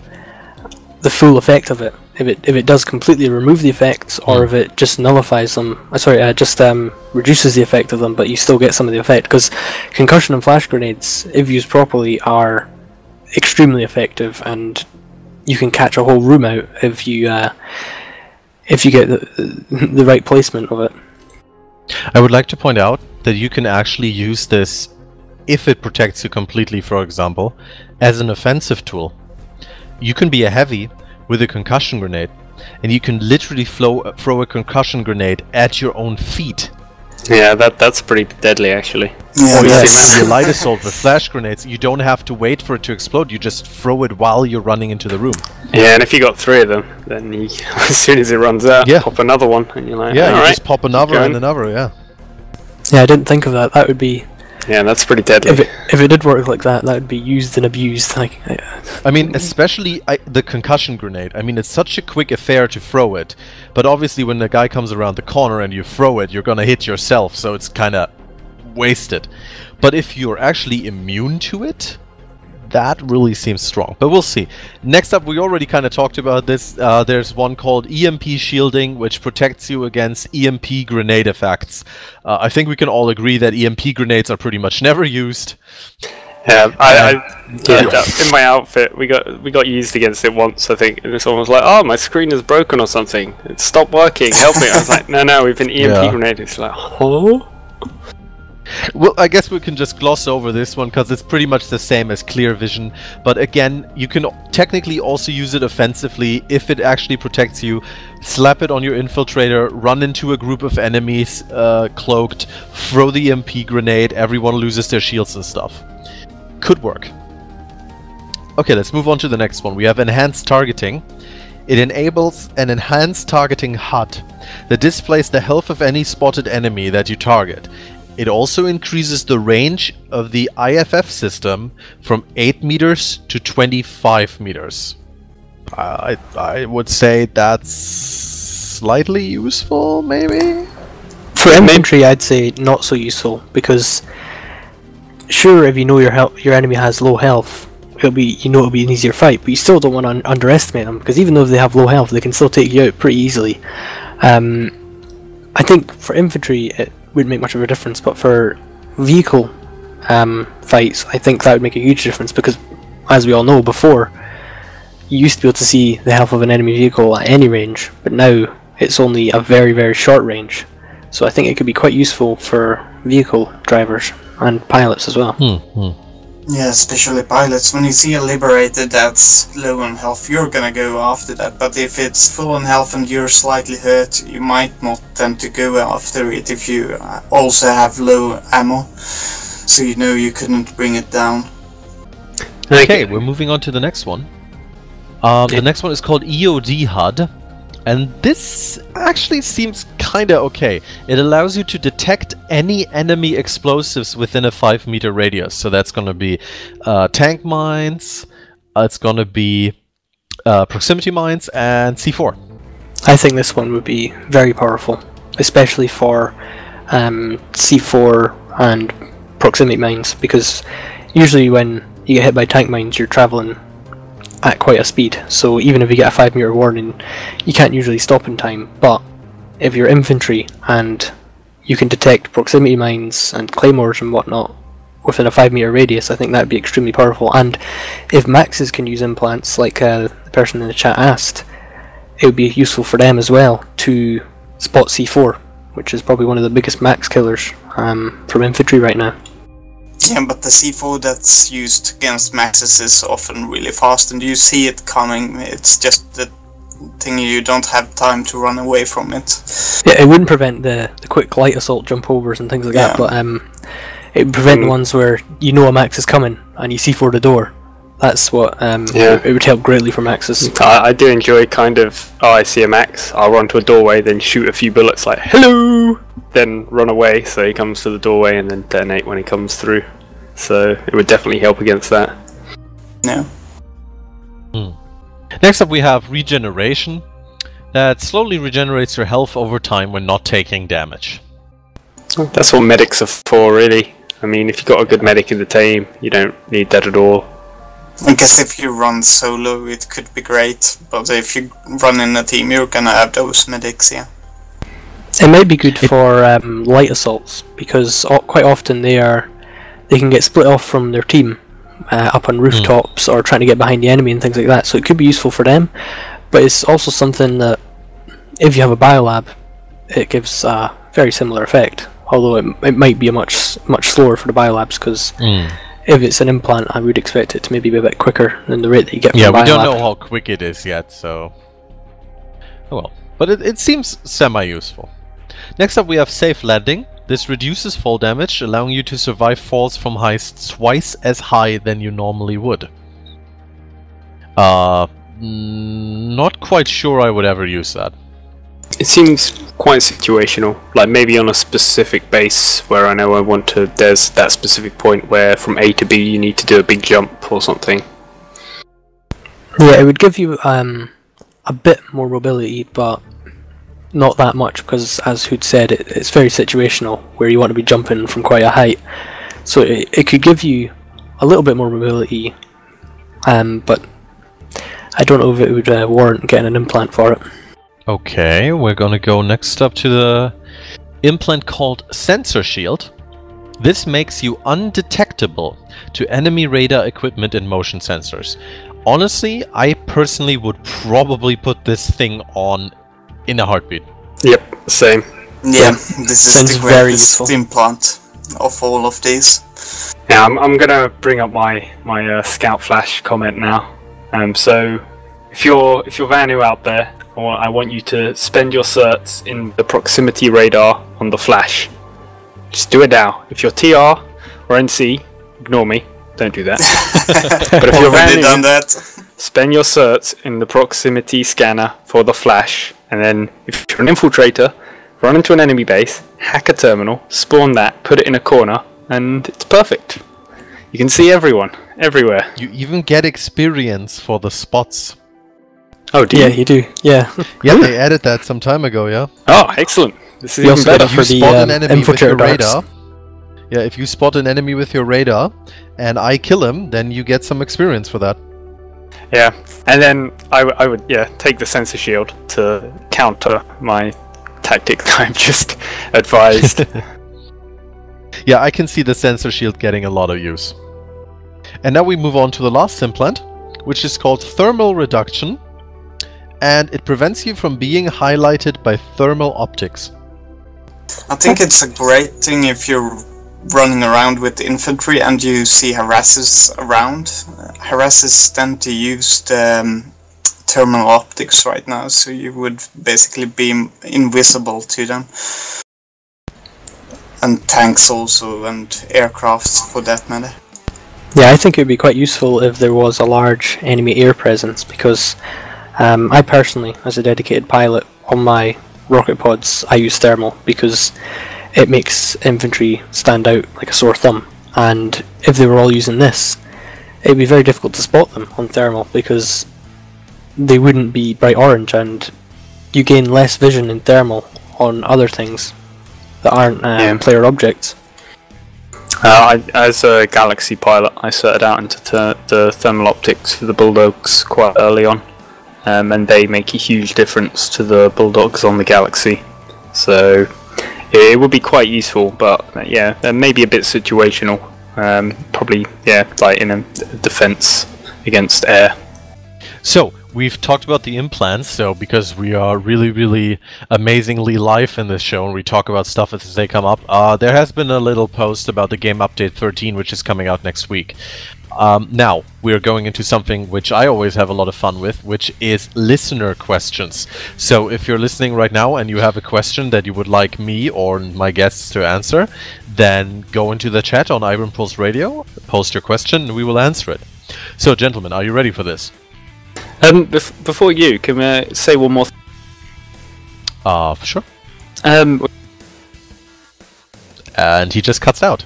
the full effect of it. If it if it does completely remove the effects, or if it just nullifies them. Uh, sorry, uh, just um, reduces the effect of them, but you still get some of the effect. Because concussion and flash grenades, if used properly, are extremely effective, and you can catch a whole room out if you uh, if you get the, the right placement of it. I would like to point out that you can actually use this if it protects you completely, for example, as an offensive tool. You can be a heavy with a concussion grenade, and you can literally flow, throw a concussion grenade at your own feet. Yeah, that that's pretty deadly actually. Yeah, Or that's- if you light assault with flash grenades, you don't have to wait for it to explode, you just throw it while you're running into the room. Yeah, and if you got three of them, then you, as soon as it runs out, Yeah. pop another one, and you're like, Yeah, you alright. just pop another going. and another, yeah. Yeah, I didn't think of that. That would be Yeah, that's pretty deadly. if it if it did work like that, that would be used and abused. Like, uh, I mean, especially I, the concussion grenade. I mean, it's such a quick affair to throw it, but obviously when the guy comes around the corner and you throw it, you're gonna hit yourself, so it's kind of wasted. But if you're actually immune to it, that really seems strong. But we'll see. Next up, we already kind of talked about this. Uh, there's one called EMP shielding, which protects you against EMP grenade effects. Uh, I think we can all agree that EMP grenades are pretty much never used. Yeah, I, I yeah, in my outfit we got we got used against it once I think, and someone was like, "Oh, my screen is broken or something. It stopped working. Help me!" I was like, "No, no, we've been EMP Yeah. grenade." It's like, "Huh?" Well, I guess we can just gloss over this one because it's pretty much the same as Clear Vision. But again, you can technically also use it offensively if it actually protects you. Slap it on your infiltrator, run into a group of enemies uh, cloaked, throw the MP grenade, everyone loses their shields and stuff. Could work. Okay, let's move on to the next one. We have Enhanced Targeting. It enables an enhanced targeting HUD that displays the health of any spotted enemy that you target. It also increases the range of the IFF system from 8 meters to 25 meters. I, I would say that's slightly useful, maybe? for infantry, I'd say not so useful because sure, if you know your health, your enemy has low health, it'll be you know it'll be an easier fight, but you still don't want to un- underestimate them because even though they have low health, they can still take you out pretty easily. Um, I think for infantry it wouldn't make much of a difference, but for vehicle um, fights, I think that would make a huge difference because, as we all know, before you used to be able to see the health of an enemy vehicle at any range, but now it's only a very, very short range. So I think it could be quite useful for vehicle drivers and pilots as well. Hmm, hmm. Yeah, especially pilots. When you see a Liberator that's low on health, you're gonna go after that. But if it's full on health and you're slightly hurt, you might not tend to go after it if you uh, also have low ammo. So you know you couldn't bring it down. Okay, we're moving on to the next one. Um, the next one is called EOD HUD, and this actually seems kinda okay. It allows you to detect any enemy explosives within a 5 meter radius. So that's gonna be uh, tank mines, uh, it's gonna be uh, proximity mines, and C4. I think this one would be very powerful, especially for um, C4 and proximity mines, because usually when you get hit by tank mines, you're traveling at quite a speed. So even if you get a five meter warning, you can't usually stop in time. But if you're infantry and you can detect proximity mines and claymores and whatnot within a five meter radius, I think that'd be extremely powerful. And if maxes can use implants, like uh, the person in the chat asked, it would be useful for them as well to spot C4, which is probably one of the biggest max killers um, from infantry right now. Yeah, but the C4 that's used against maxes is often really fast and you see it coming. It's just the thing you don't have time to run away from it. Yeah, it wouldn't prevent the, the quick light assault jump overs and things like Yeah. that, but um, it would prevent the Mm. ones where you know a max is coming and you see for the door. That's what um, Yeah. it, it would help greatly for maxes. I, I do enjoy kind of, oh, I see a max, I'll run to a doorway, then shoot a few bullets like, hello! Then run away so he comes to the doorway and then detonate when he comes through. So it would definitely help against that. No. Hmm. Next up, we have regeneration. That slowly regenerates your health over time when not taking damage. That's what medics are for, really. I mean, if you've got a good medic in the team, you don't need that at all. I guess if you run solo, it could be great, but if you run in a team, you're gonna have those medics, yeah. It might be good for um, light assaults because quite often they are they can get split off from their team uh, up on rooftops or trying to get behind the enemy and things like that. So it could be useful for them, but it's also something that if you have a biolab, it gives a very similar effect. Although it, it might be a much much slower for the biolabs because if it's an implant, I would expect it to maybe be a bit quicker than the rate that you get from Yeah, we don't know how quick it is yet, so. Oh well. But it, it seems semi useful. Next up, we have Safe Landing. This reduces fall damage, allowing you to survive falls from heights twice as high than you normally would. Uh, mm, not quite sure I would ever use that. It seems quite situational, like maybe on a specific base where I know I want to. There's that specific point where from A to B you need to do a big jump or something. Yeah, it would give you um, a bit more mobility, but not that much because, as Hood said, it, it's very situational where you want to be jumping from quite a height. So it, it could give you a little bit more mobility, um, but I don't know if it would uh, warrant getting an implant for it. Okay, we're gonna go next up to the implant called Sensor Shield. This makes you undetectable to enemy radar equipment and motion sensors. Honestly, I personally would probably put this thing on in a heartbeat. Yep, same. Yeah, this is Sounds the very greatest useful. implant of all of these. Yeah, I'm, I'm gonna bring up my my uh, scout flash comment now. Um, so if you're if you're Vanu out there, I want, I want you to spend your certs in the proximity radar on the flash. Just do it now. If you're TR or NC, ignore me. Don't do that. but if you're Already done that. Spend your certs in the proximity scanner for the flash, and then if you're an infiltrator, run into an enemy base, hack a terminal, spawn that, put it in a corner, and it's perfect. You can see everyone, everywhere. You even get experience for the spots. Oh, do Yeah, you? you do. Yeah, Yeah, they added that some time ago, yeah? Oh, excellent. This is You even also get better. for you the, um, an enemy with your infiltrator radar. Yeah, if you spot an enemy with your radar and I kill him, then you get some experience for that. Yeah, and then I, w- I would yeah take the sensor shield to counter my tactic that I've just advised. Yeah, I can see the sensor shield getting a lot of use. And now we move on to the last implant, which is called thermal reduction, and it prevents you from being highlighted by thermal optics. I think it's a great thing if you're running around with infantry and you see harassers around. Uh, harassers tend to use the um, thermal optics right now, so you would basically be invisible to them. And tanks also, and aircrafts for that matter. Yeah, I think it would be quite useful if there was a large enemy air presence because um, I personally, as a dedicated pilot, on my rocket pods, I use thermal because it makes infantry stand out like a sore thumb. And if they were all using this, it would be very difficult to spot them on thermal because they wouldn't be bright orange and you gain less vision in thermal on other things that aren't uh, Yeah. player objects. Uh, I, as a Galaxy pilot, I started out into ter- the thermal optics for the Bulldogs quite early on, um, and they make a huge difference to the Bulldogs on the Galaxy. So it, would be quite useful, but yeah, maybe a bit situational. Um, probably, yeah, like in a defense against air. So, we've talked about the implants, so because we are really, really amazingly live in this show and we talk about stuff as they come up, uh, there has been a little post about the game update 13, which is coming out next week. Um, now, we're going into something which I always have a lot of fun with, which is listener questions. So, if you're listening right now and you have a question that you would like me or my guests to answer, then go into the chat on Iron Pulse Radio, post your question, and we will answer it. So, gentlemen, are you ready for this? Um, bef- before you, can we say one more? Th- Uh, for sure. um, And he just cuts out.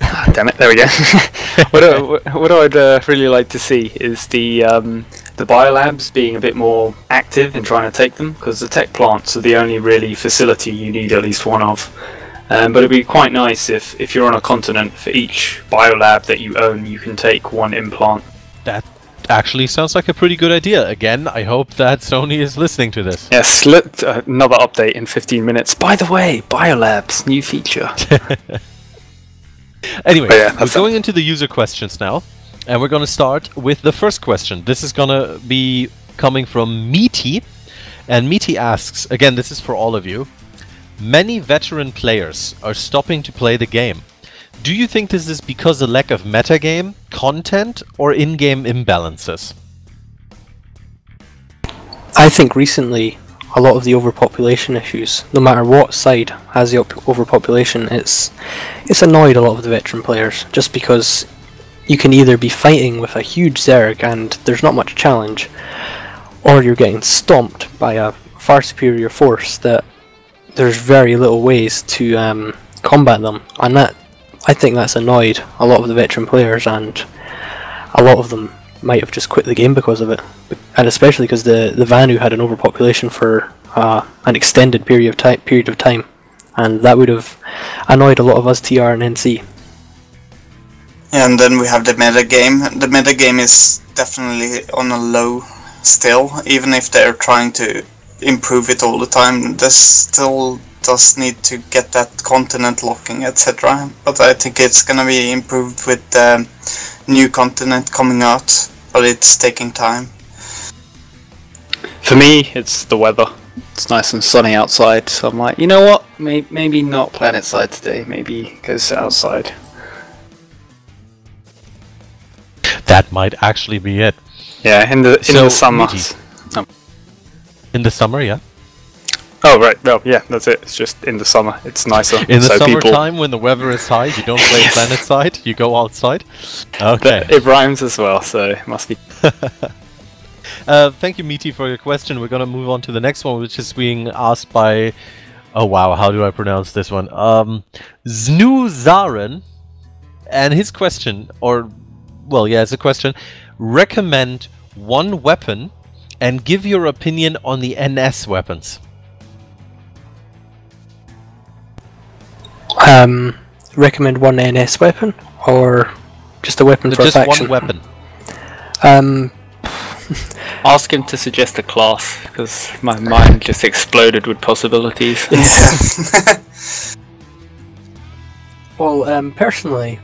Ah, damn it! There we go. what, I, what I'd uh, really like to see is the um, the biolabs being a bit more active in trying to take them, because the tech plants are the only really facility you need at least one of. Um, but it'd be quite nice if, if you're on a continent, for each biolab that you own, you can take one implant. That actually sounds like a pretty good idea. Again, I hope that Sony is listening to this. Yes, let, uh, another update in 15 minutes. By the way, biolabs, new feature. Anyway, Oh, yeah, we're that's going into the user questions now, and we're going to start with the first question. This is going to be coming from Meaty, and Meaty asks again, this is for all of you. Many veteran players are stopping to play the game. Do you think this is because of lack of metagame, content, or in game imbalances? I think recently a lot of the overpopulation issues, no matter what side has the op- overpopulation, it's it's annoyed a lot of the veteran players just because you can either be fighting with a huge Zerg and there's not much challenge, or you're getting stomped by a far superior force that there's very little ways to um, combat them, and that I think that's annoyed a lot of the veteran players, and a lot of them might have just quit the game because of it, and especially because the the Vanu had an overpopulation for uh, an extended period of time. Period of time, and that would have annoyed a lot of us TR and NC. And then we have the meta game. The meta game is definitely on a low still, even if they're trying to improve it all the time. This still does need to get that continent locking, etc. But I think it's gonna be improved with the new continent coming out, but it's taking time. For me, it's the weather. It's nice and sunny outside, so I'm like, you know what? Maybe, maybe not PlanetSide today. Maybe go sit outside. That might actually be it. Yeah, in the in So, the summer. Um, in the summer, yeah. Oh right, well yeah, that's it. It's just in the summer. It's nicer. In the so people, summertime, when the weather is high, you don't play Yes. PlanetSide, you go outside. Okay. it rhymes as well, so it must be. Uh, thank you, Meaty, for your question. We're gonna move on to the next one, which is being asked by. Oh wow, how do I pronounce this one? Um, Znuzaren, and his question, or well, yeah, it's a question. Recommend one weapon, and give your opinion on the NS weapons. Um, recommend one NS weapon or just a weapon for a Just faction? one weapon. Um, Ask him to suggest a class because my mind just exploded with possibilities. Yeah. Well, um, personally,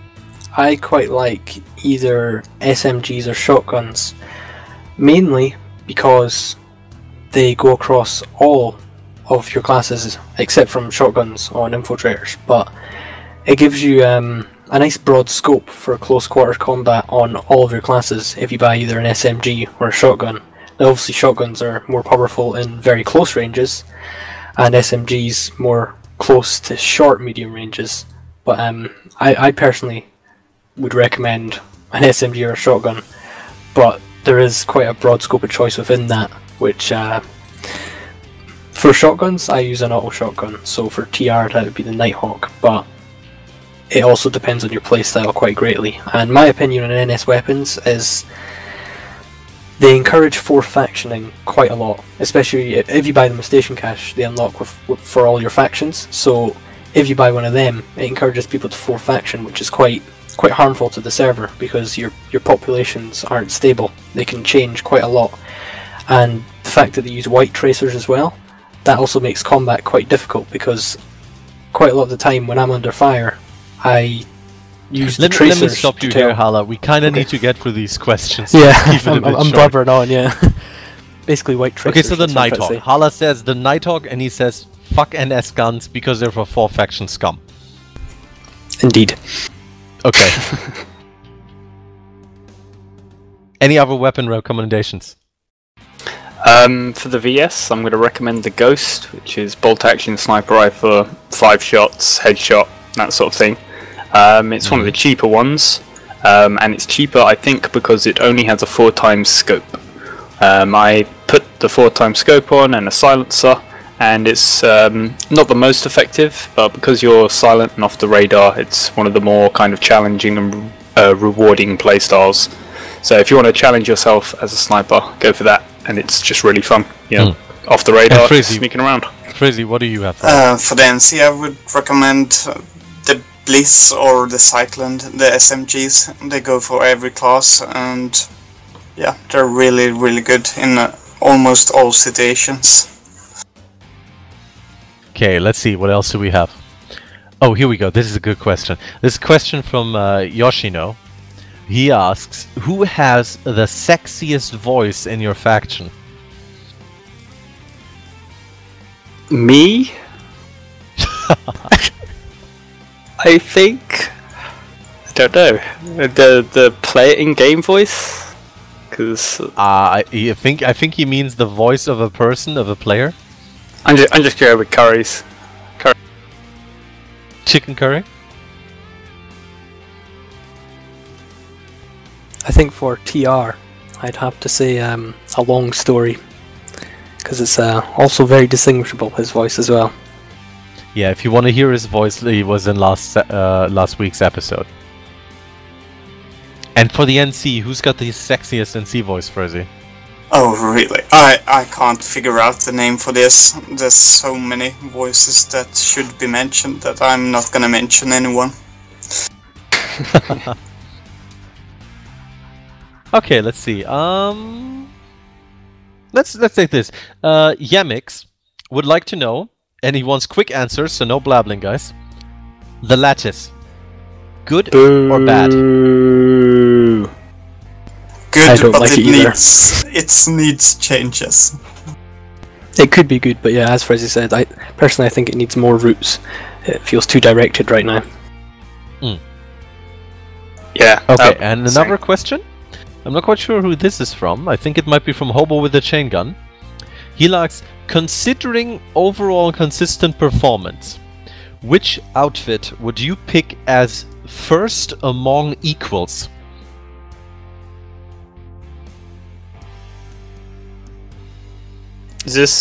I quite like either SMGs or shotguns, mainly because they go across all of your classes except from shotguns on infiltrators, but it gives you um, a nice broad scope for close quarter combat on all of your classes if you buy either an SMG or a shotgun. Now, obviously, shotguns are more powerful in very close ranges, and SMGs more close to short medium ranges. But um, I, I personally would recommend an SMG or a shotgun, but there is quite a broad scope of choice within that, which uh, for shotguns I use an auto shotgun, so for TR that would be the Nighthawk, but it also depends on your playstyle quite greatly. And my opinion on NS weapons is they encourage four factioning quite a lot, especially if you buy them with station cash. They unlock with, with, for all your factions. So if you buy one of them, it encourages people to four faction, which is quite quite harmful to the server because your your populations aren't stable. They can change quite a lot, and the fact that they use white tracers as well, that also makes combat quite difficult because quite a lot of the time when I'm under fire, I use the Let, me- tracers. let me stop to you here, Haala. We kind of Okay. need to get through these questions. Yeah, Keep it a I'm, I'm short. blubbering on. Yeah, basically white tracers. Okay, so the that's what I'm trying to Nighthawk. Haala says the Nighthawk, and he says fuck NS guns because they're for four faction scum. Indeed. Okay. Any other weapon recommendations? Um, for the VS, I'm going to recommend the Ghost, which is bolt action sniper rifle, five shots, headshot, that sort of thing. Um, it's one of the cheaper ones, um, and it's cheaper, I think, because it only has a four times scope. Um, I put the four times scope on and a silencer, and it's um, not the most effective, but because you're silent and off the radar, it's one of the more kind of challenging and uh, rewarding playstyles. So if you want to challenge yourself as a sniper, go for that, and it's just really fun. You know, off the radar, And Fresi. sneaking around. Fresi, what do you have? For Uh, for the NC, I would recommend uh, the Bliss or the Cyclone, the SMGs. They go for every class, and yeah, they're really, really good in uh, almost all situations. Okay, let's see. What else do we have? Oh, here we go. This is a good question. This question from uh, Yoshino. He asks, "Who has the sexiest voice in your faction?" Me? I think. I don't know. The the player in game voice? Because Uh, I, I think I think he means the voice of a person, of a player. I'm just, I'm just going with curries. Curry. Chicken curry. I think for TR, I'd have to say um, a long story because it's uh, also very distinguishable. His voice as well. Yeah, if you want to hear his voice, he was in last uh, last week's episode. And for the NC, who's got the sexiest NC voice, Fresi? Oh, really? I, I can't figure out the name for this. There's so many voices that should be mentioned that I'm not gonna mention anyone. Okay, let's see. Um, let's let's take this. Uh, Yamix would like to know, and he wants quick answers, so no blabbling, guys. The lattice, good or bad? Good, I don't but like it it either. needs it needs changes. It could be good, but yeah, as Fresi said, I personally I think it needs more routes. It feels too directed right now. Yeah. Okay, uh, and same. another question. I'm not quite sure who this is from. I think it might be from Hobo with the chain gun. He likes considering overall consistent performance. Which outfit would you pick as first among equals? Is this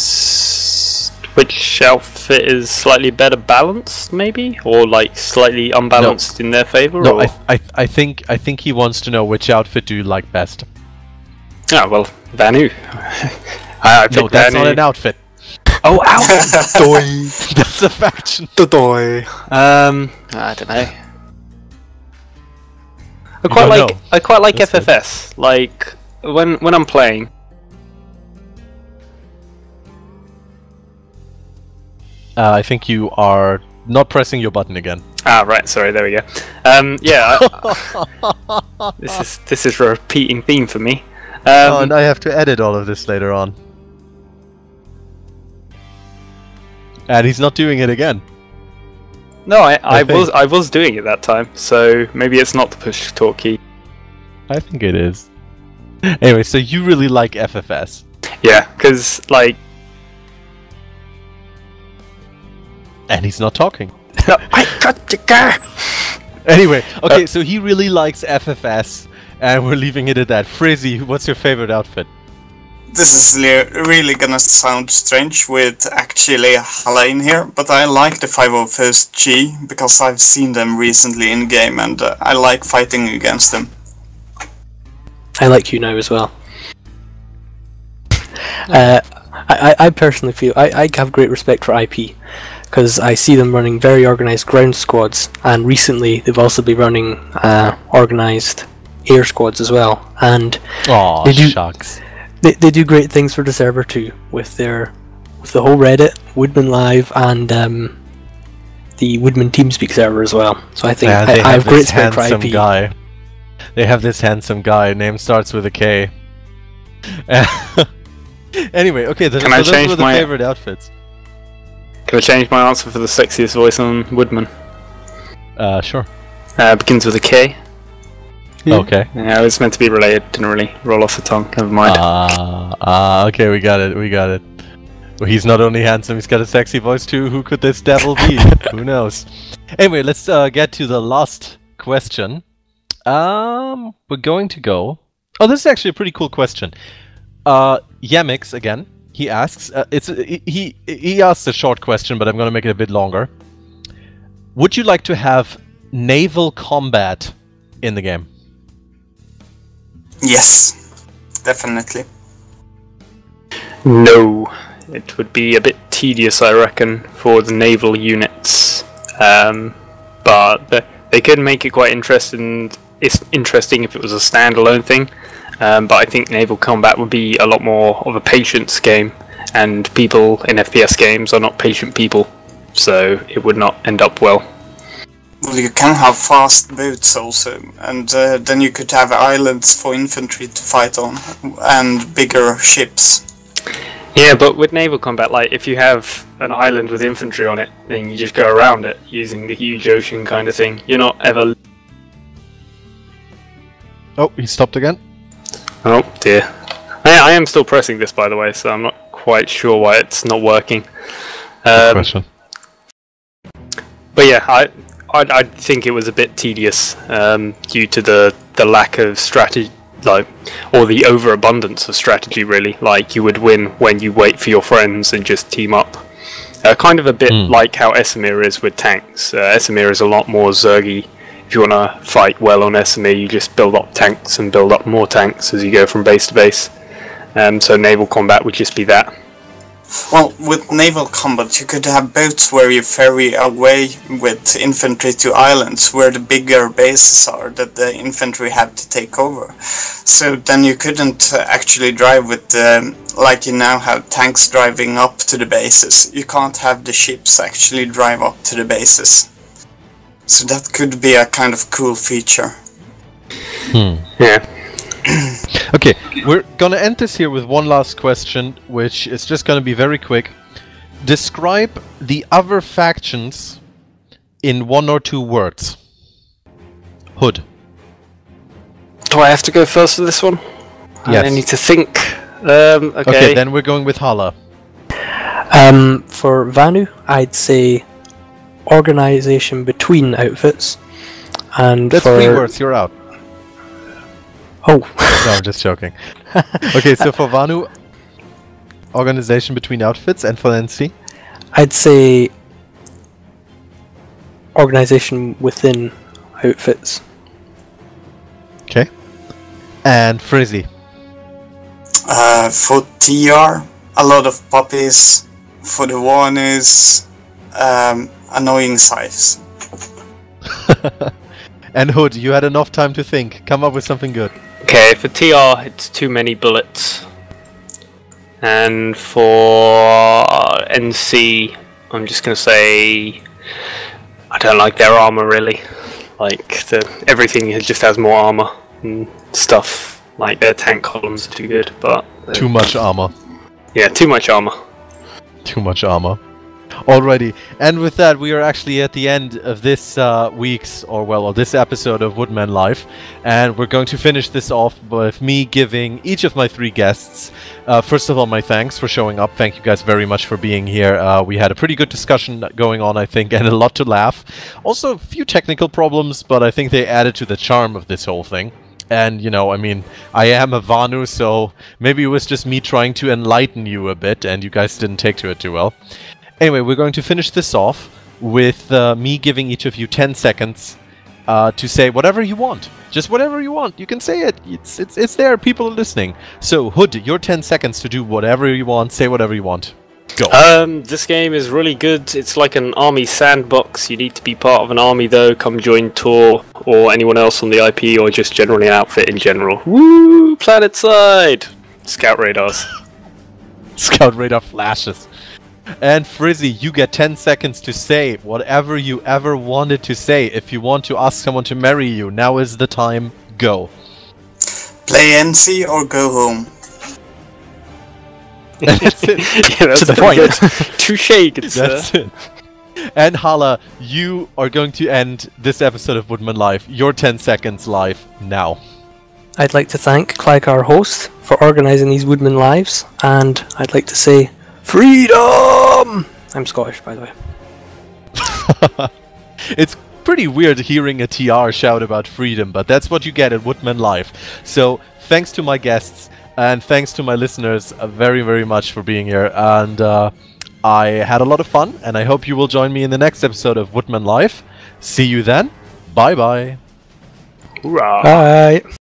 which outfit is slightly better balanced, maybe, or like slightly unbalanced in their favor? No, or? I, I, I think I think he wants to know which outfit do you like best. Ah, well, Vanu. I, I No, picked that's Vanu. not an outfit. Oh, ow! Doi. that's a faction. Doi. Um, I don't know. I You quite don't like know? I quite like That's good. FFS. Like when when I'm playing, Uh, I think you are not pressing your button again. Ah, right. Sorry. There we go. Um, yeah. I- this is this is a repeating theme for me. Um, oh, and I have to edit all of this later on. And he's not doing it again. no, I, I, I was I was doing it that time, so maybe it's not the push to talk key. I think it is. Anyway, so you really like FFS. Yeah, because like And he's not talking. I got the car. Anyway, okay, so he really likes FFS, and we're leaving it at that. Fresi, what's your favorite outfit? This is le- really gonna sound strange with actually Haala in here, but I like the 501st G because I've seen them recently in game and uh, I like fighting against them. I like you now as well. Uh, I, I personally feel I, I have great respect for IP because I see them running very organized ground squads, and recently they've also been running uh, organized air squads as well. And They do- shucks. they, they do great things for the server too with their with the whole Reddit, Woodman Live, and um, the Woodman TeamSpeak server as well. So I think Yeah, I, they I have have great respect for IP. guy. They have this handsome guy. Name starts with a K. anyway, okay. The, Can so I those change were the my- favorite outfits. Can I change my answer for the sexiest voice on Woodman? Uh, sure. Uh, begins with a K. Okay. Yeah, it was meant to be related. Didn't really roll off the tongue. Never mind. Ah, ah, okay, we got it, we got it. Well, he's not only handsome, he's got a sexy voice too. Who could this devil be? Who knows? Anyway, let's uh, get to the last question. Um, we're going to go. Oh, this is actually a pretty cool question. Uh, Yamix again. He asks. Uh, it's he he he asks a short question, but I'm going to make it a bit longer. Would you like to have naval combat in the game? Yes, definitely. No, it would be a bit tedious, I reckon, for the naval units. Um, but they could make it quite interesting. It's interesting if it was a standalone thing. Um, but I think naval combat would be a lot more of a patience game, and people in FPS games are not patient people, so it would not end up well. Well, you can have fast boats also, and uh, then you could have islands for infantry to fight on, and bigger ships. Yeah, but with naval combat, like if you have an island with infantry on it, then you just go around it using the huge ocean kind of thing. You're not ever. Oh, he stopped again. Oh dear. I, I am still pressing this, by the way, so I'm not quite sure why it's not working. Um, Question. but yeah, I, I I think it was a bit tedious um, due to the the lack of strategy, like or the overabundance of strategy. Really, like you would win when you wait for your friends and just team up. Uh, kind of a bit Hmm. like how Esamir is with tanks. Uh, Esamir is a lot more zergy. If you want to fight well on Esamir, you just build up tanks and build up more tanks as you go from base to base. Um, so naval combat would just be that. Well, with naval combat, you could have boats where you ferry away with infantry to islands where the bigger bases are that the infantry have to take over. So then you couldn't actually drive with, um, like you now have tanks driving up to the bases. You can't have the ships actually drive up to the bases. So that could be a kind of cool feature. Yeah. Okay, we're gonna end this here with one last question, which is just gonna be very quick. Describe the other factions in one or two words. Hood. Do I have to go first for this one? Yes. I need to think. Um, okay. Okay, then we're going with Haala. Um, for Vanu, I'd say organization between outfits, and That's for three words, you're out. oh, No, I'm just joking. okay, so for Vanu, organization between outfits, and for NC, I'd say organization within outfits. okay, and Fresi. Uh, for TR, a lot of pubbies. For the Warners, um, annoying scythes. and Hood, you had enough time to think. Come up with something good. Okay, for TR, it's too many bullets. And for NC, I'm just going to say I don't like their armor really. Like the everything just has more armor and stuff. Like their tank columns are too good, but Too much armor. yeah, too much armor. Too much armor. Alrighty, and with that, we are actually at the end of this uh, week's, or well, of this episode of Woodman Live, and we're going to finish this off with me giving each of my three guests, uh, first of all, my thanks for showing up. Thank you guys very much for being here. Uh, we had a pretty good discussion going on, I think, and a lot to laugh. Also, a few technical problems, but I think they added to the charm of this whole thing. And, you know, I mean, I am a Vanu, so maybe it was just me trying to enlighten you a bit, and you guys didn't take to it too well. Anyway, we're going to finish this off with uh, me giving each of you 10 seconds uh, to say whatever you want. Just whatever you want. You can say it. It's, it's, it's there. People are listening. So, Hood, your 10 seconds to do whatever you want. Say whatever you want. Go. Um, this game is really good. It's like an army sandbox. You need to be part of an army though. Come join TAW or anyone else on the IP or just generally an outfit in general. Woo! PlanetSide. Scout radars. Scout radar flashes. And Fresi, you get 10 seconds to say whatever you ever wanted to say. If you want to ask someone to marry you, now is the time. Go. Play NC or go home. That's it. yeah, that's To the pretty point. good. Touche, good sir. That's it. And Haala, you are going to end this episode of Woodman Live. Your 10 seconds live now. I'd like to thank Klyka, our host, for organising these Woodman Lives, and I'd like to say, Freedom! I'm Scottish, by the way. It's pretty weird hearing a TR shout about freedom, but that's what you get at Woodman Live. So, thanks to my guests and thanks to my listeners uh, very, very much for being here. And uh, I had a lot of fun, and I hope you will join me in the next episode of Woodman Live. See you then. Bye bye. Hoorah. Bye!